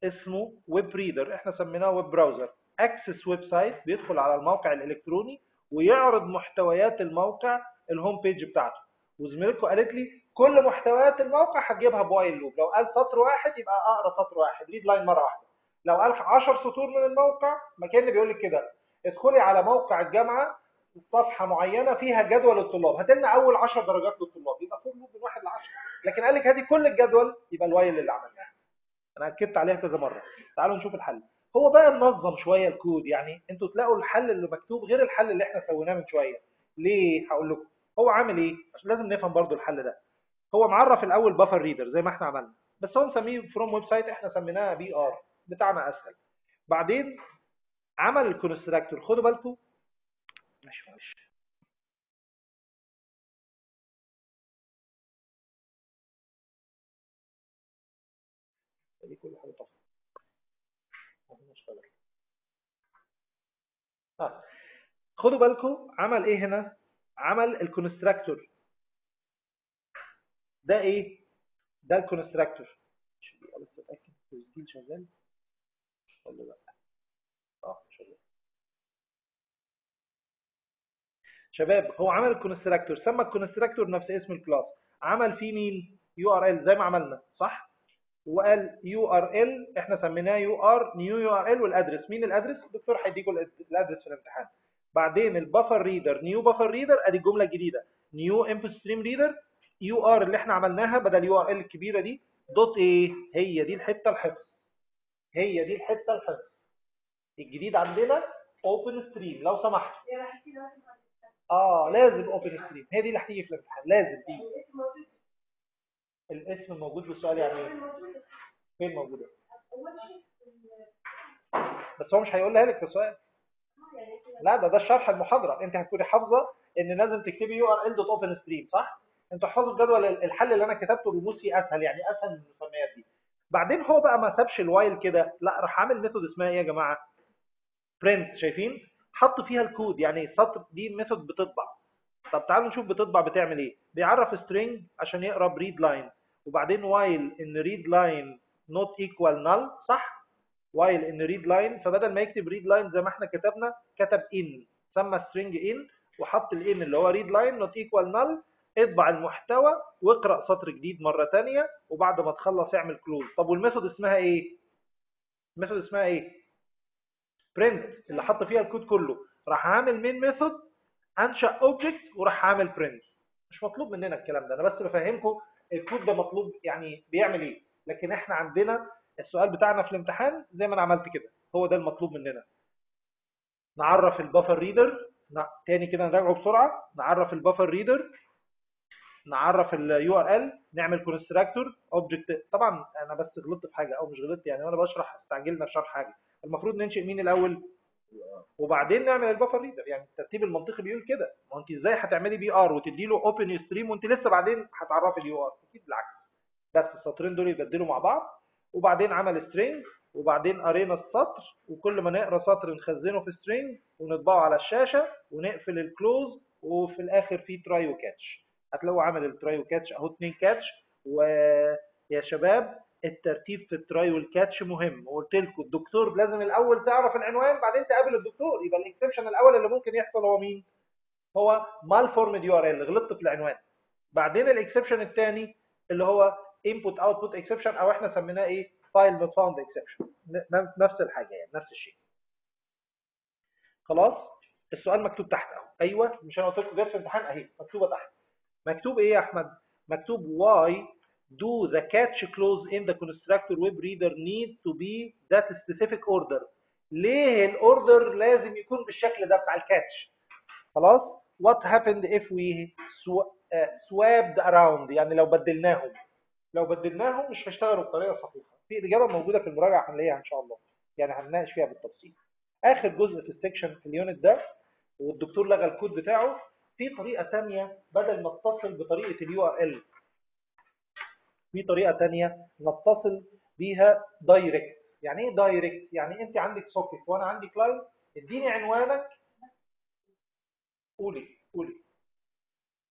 اسمه web reader إحنا سميناه web browser access website بيدخل على الموقع الإلكتروني ويعرض محتويات الموقع ال home page بتاعته. وزميلتكم قالت لي كل محتويات الموقع هتجيبها ب while loop. لو قال سطر واحد يبقى أقرأ سطر واحد. read line مرة واحدة. لو قال 10 سطور من الموقع ما كان بيقول لك كده. ادخلي على موقع الجامعة صفحة معينة فيها جدول الطلاب. هات لنا أول 10 درجات للطلاب. يبقى for loop من 1 ل 10 لكن قال لك هاتي كل الجدول يبقى ال while اللي عملناه أنا أكدت عليها كذا مرة. تعالوا نشوف الحل. هو بقى منظم شوية الكود يعني أنتوا تلاقوا الحل اللي مكتوب غير الحل اللي إحنا سويناه من شوية. ليه؟ هقول لكم. هو عامل إيه؟ عشان لازم نفهم برضو الحل ده. هو معرف الأول buffer reader زي ما إحنا عملنا. بس هو مسميه from website إحنا سميناها BR. بتاعنا أسهل. بعدين عمل ال constructor خدوا بالكم. ماشي معلش دي كل حاجة طفل اشتغل آه. خدوا بالكم عمل إيه هنا؟ عمل ال constructor. ده إيه؟ ده ال constructor. بس اتاكد التسجيل شغال. ولا لا آه شغال. شباب هو عمل ال constructor. سمى ال constructor نفس اسم ال class. عمل فيه مين؟ URL زي ما عملنا صح؟ وقال URL إحنا سميناه UR new URL وال address. مين ال address؟ الدكتور هيديكوا ال address في الامتحان. بعدين ال buffer reader new buffer reader أدي الجمله الجديده new input stream reader UR اللي إحنا عملناها بدل URL الكبيرة دي dot إيه هي دي الحتة الحفظ. هي دي الحتة الحفظ. الجديد عندنا open stream لو سمحت. آه لازم open stream هي دي اللي هتيجي في الامتحان. لازم تيجي الاسم موجود في السؤال يعني إيه فين موجوده بس هو مش هيقولها لك في السؤال. لا ده ده الشرح المحاضرة. انت هتكوني حافظة ان لازم تكتبي URL dot open stream صح؟ أنتوا حافظوا الجدول الحل اللي أنا كتبته الرموز فيه أسهل يعني أسهل من المسميات دي. بعدين هو بقى ما سابش ال while كده لا راح عامل method اسمها إيه يا جماعة؟ print شايفين؟ حط فيها الكود يعني سطر دي method بتطبع. طب تعالوا نشوف بتطبع بتعمل إيه. بيعرف string عشان يقرأ ب read line وبعدين while in read line not equal null صح؟ while in read line فبدل ما يكتب read line زي ما إحنا كتبنا كتب in سمى string in وحط ال in اللي هو read line not equal null اطبع المحتوى واقرأ سطر جديد مرة ثانية وبعد ما تخلص اعمل close طب وال method اسمها إيه؟ ال method اسمها إيه؟ print اللي حط فيها الكود كله. راح عامل مين method انشأ object وراح عامل print مش مطلوب مننا الكلام ده أنا بس بفهمكم الكود ده مطلوب يعني بيعمل إيه؟ لكن إحنا عندنا السؤال بتاعنا في الامتحان زي ما أنا عملت كده هو ده المطلوب مننا. نعرف الـ buffer reader تاني كده نراجعه بسرعة نعرف الـ buffer reader نعرف الـ URL نعمل constructor object طبعا أنا بس غلطت في حاجة أو مش غلطت يعني وأنا بشرح استعجلنا في شرح حاجة. المفروض ننشئ مين الأول؟ وبعدين نعمل الـ buffer reader يعني الترتيب المنطقي بيقول كده. ما انت إزاي هتعملي BR وتدي له open stream وانت لسه بعدين هتعرفي الـ UR؟ أكيد بالعكس. بس السطرين دول يبدلوا مع بعض. وبعدين عمل string وبعدين قرينا السطر. وكل ما نقرأ سطر نخزنه في string ونطبعه على الشاشة ونقفل الـ close وفي الآخر في try و catch هتلاقوا عمل الـ try و catch أهو اتنين catch ويا شباب الترتيب في الـ try والـ catch مهم. وقلت لكم الدكتور لازم الأول تعرف العنوان بعدين تقابل الدكتور. يبقى الـ exception الأول اللي ممكن يحصل هو مين؟ هو malformed URL غلطت في العنوان. بعدين الـ exception الثاني اللي هو input output exception أو إحنا سميناه إيه؟ file not found exception نفس الحاجة يعني نفس الشيء. خلاص؟ السؤال مكتوب تحت أهو. أيوه مش أنا قلت لكم جت في امتحان أهي مكتوبة تحت. مكتوب إيه يا أحمد؟ مكتوب why do the catch clause in the constructor web reader need to be that specific order. ليه الـ order لازم يكون بالشكل ده بتاع الـ catch خلاص؟ what happened if we swapped around يعني لو بدلناهم. لو بدلناهم مش هيشتغلوا بطريقة صحيحة. في إجابة موجودة في المراجعة هنلاقيها إن شاء الله. يعني هنناقش فيها بالتفصيل. آخر جزء في الـ section في الـ unit ده والدكتور لغى الكود بتاعه في طريقة ثانية بدل ما اتصل بطريقة الـ URL في طريقة ثانية نتصل بيها direct يعني إيه direct يعني أنت عندك socket وأنا عندي client إديني عنوانك. قولي قولي.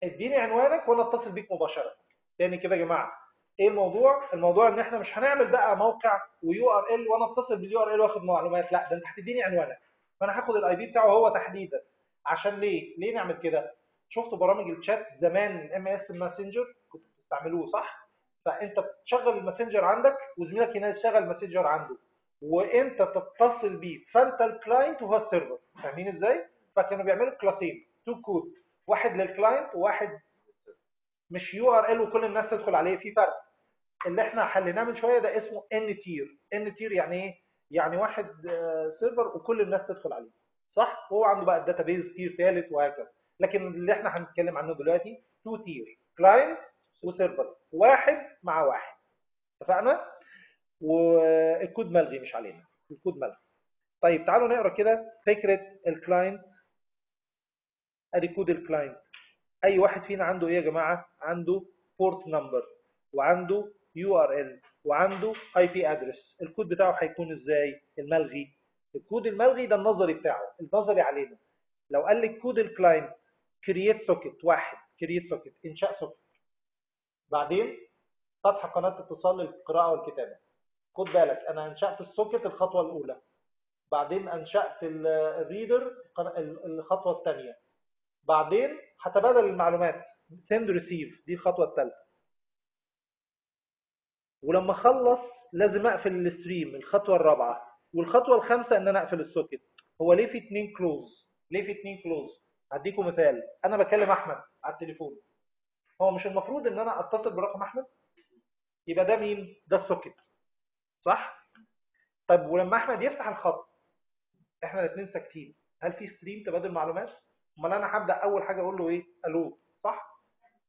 إديني عنوانك وأنا أتصل بيك مباشرة. تاني كده يا جماعة. إيه الموضوع؟ الموضوع إن إحنا مش هنعمل بقى موقع و URL وأنا أتصل بالـ URL وأخد معلومات. لا ده أنت هتديني عنوانك. فأنا هاخد الـ IP بتاعه هو تحديدا. عشان ليه؟ ليه نعمل كده؟ شفتوا برامج الشات زمان الـ MS Messenger كنتوا بتستعملوه صح؟ فانت بتشغل الـ Messenger عندك وزميلك هنا يشغل الـ Messenger عنده وانت تتصل بيه. فانت الـ client وهو الـ server فاهمين إزاي؟ فكانوا بيعملوا كلاسين two code واحد للـ client وواحد مش URL وكل الناس تدخل عليه. في فرق. اللي إحنا حليناه من شوية ده اسمه N-tier. N-tier يعني إيه؟ يعني واحد server وكل الناس تدخل عليه. صح؟ هو عنده بقى الـ database tier ثالث وهكذا. لكن اللي إحنا هنتكلم عنه دلوقتي two-tier client و server. واحد مع واحد. اتفقنا؟ والكود ملغي مش علينا. الكود ملغي. طيب تعالوا نقرأ كده فكرة الـ client. أدي code الـ client. أي واحد فينا عنده إيه يا جماعة؟ عنده port number وعنده URL وعنده IP address الـ code بتاعه هيكون إزاي؟ الملغي. الكود الملغي ده النظري بتاعه النظري علينا. لو قال لك code الـ client create socket واحد create socket إنشاء socket بعدين فتح قناة اتصال للقراءة والكتابة. خد بالك أنا أنشأت الـ socket الخطوة الأولى. بعدين أنشأت الـ reader الخطوة الثانية. بعدين هتبادل المعلومات. send receive دي الخطوة الثالثة. ولما أخلص لازم أقفل الـ stream الخطوة الرابعة. والخطوة الخامسة إن أنا أقفل الـ socket هو ليه في اتنين close ليه في اتنين close هديكم مثال. أنا بكلم أحمد على التليفون. هو مش المفروض إن أنا أتصل برقم أحمد؟ يبقى ده مين؟ ده الـ socket صح؟ طيب ولما أحمد يفتح الخط إحنا الاثنين ساكتين. هل في stream تبادل معلومات؟ أمال أنا هبدأ أول حاجة أقول له إيه؟ ألو صح؟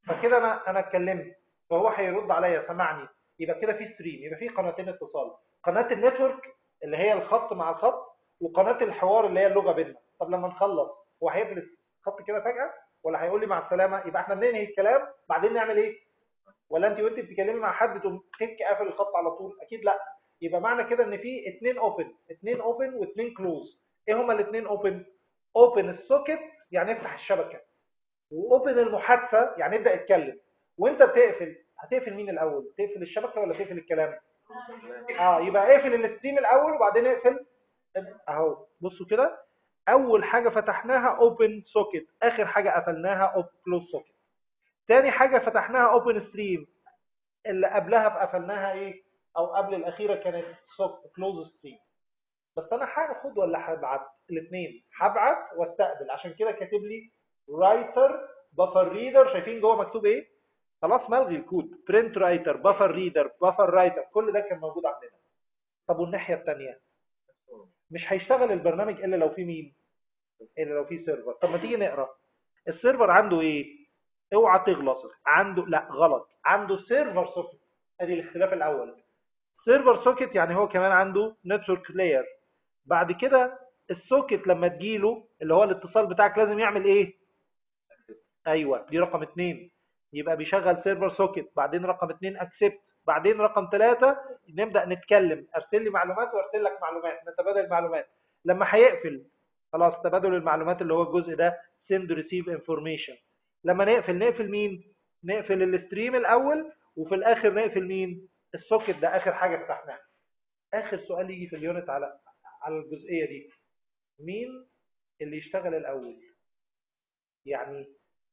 فكده أنا أنا اتكلمت فهو هيرد عليا سمعني. يبقى كده في stream يبقى في قناتين اتصال. قناة الـ network اللي هي الخط مع الخط وقناة الحوار اللي هي اللغة بيننا. طب لما نخلص هو هيقفل الخط كده فجأة؟ ولا هيقول لي مع السلامة يبقى إحنا بننهي الكلام بعدين نعمل إيه؟ ولا أنت وأنت بتتكلمي مع حد تقوم كيك قافل الخط على طول؟ أكيد لأ. يبقى معنى كده إن في اثنين open اثنين open واثنين close إيه هما الاثنين open open الـ socket يعني افتح الشبكة. و open المحادثة يعني ابدأ اتكلم. وأنت بتقفل هتقفل مين الأول؟ تقفل الشبكة ولا تقفل الكلام؟ آه يبقى اقفل الـ stream الأول وبعدين اقفل أهو. بصوا كده. أول حاجة فتحناها open socket آخر حاجة قفلناها close socket تاني حاجة فتحناها open stream اللي قبلها قفلناها إيه؟ أو قبل الأخيرة كانت close stream بس أنا هاخد ولا هبعت؟ الاثنين هبعت واستقبل. عشان كده كاتب لي writer buffer reader شايفين جوه مكتوب إيه؟ خلاص ملغي الـ code. print writer buffer reader buffer writer كل ده كان موجود عندنا. طب والناحية الثانية مش هيشتغل البرنامج إلا لو في مين الا لو في server طب ما تيجي نقرا. الـ server عنده إيه؟ اوعى تغلط. عنده لا غلط. عنده server socket أدي الاختلاف الأول. server socket يعني هو كمان عنده network layer بعد كده الـ socket لما تجيله اللي هو الاتصال بتاعك لازم يعمل إيه؟ أيوه دي رقم اثنين يبقى بيشغل server socket بعدين رقم اثنين accept بعدين رقم ثلاثة نبدأ نتكلم. أرسل لي معلومات وأرسل لك معلومات نتبادل معلومات. لما هيقفل خلاص تبادل المعلومات اللي هو الجزء ده send receive information. لما نقفل نقفل مين؟ نقفل ال stream الأول وفي الآخر نقفل مين؟ ال socket ده آخر حاجة فتحناها. آخر سؤال يجي في ال unit على على الجزئية دي. مين اللي يشتغل الأول؟ يعني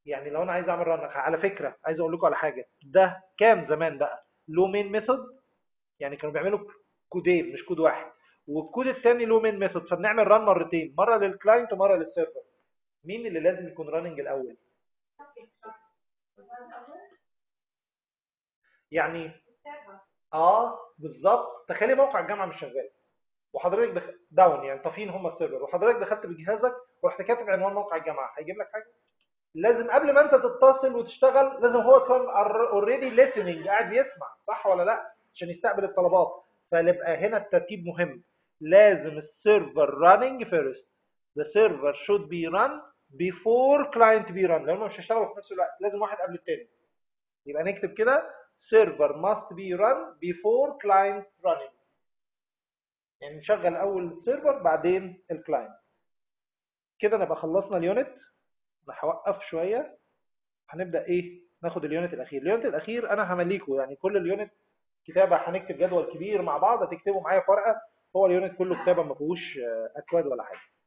يعني لو أنا عايز أعمل run على فكرة عايز أقول لكم على حاجة. ده كان زمان بقى. له مين method يعني كانوا بيعملوا codeين مش كود واحد. والكود الثاني له مين method فبنعمل run مرتين مرة لل client ومرة لل server مين اللي لازم يكون running الأول؟ يعني آه بالظبط. تخيلي موقع الجامعة مش شغال. وحضرتك دخ... down يعني طافين هم ال server وحضرتك دخلت بجهازك ورحت كاتب عنوان موقع الجامعة. هيجيب لك حاجة؟ لازم قبل ما انت تتصل وتشتغل لازم هو يكون already listening قاعد بيسمع صح ولا لا؟ عشان يستقبل الطلبات. فيبقى هنا الترتيب مهم. لازم ال server running first. The server should be run before client be run. لو مش هيشتغلوا في نفس الوقت لازم واحد قبل التاني. يبقى نكتب كده server must be run before client running. يعني نشغل أول ال server بعدين ال client كده نبقى خلصنا ال unit. هوقف شوية. هنبدأ إيه؟ ناخد ال unit الأخير. ال unit الأخير أنا همليكوا يعني كل اليونت كتابة هنكتب جدول كبير مع بعض هتكتبوا معايا في ورقة. هو ال unit كله كتابة ما فيهوش أكواد ولا حاجة.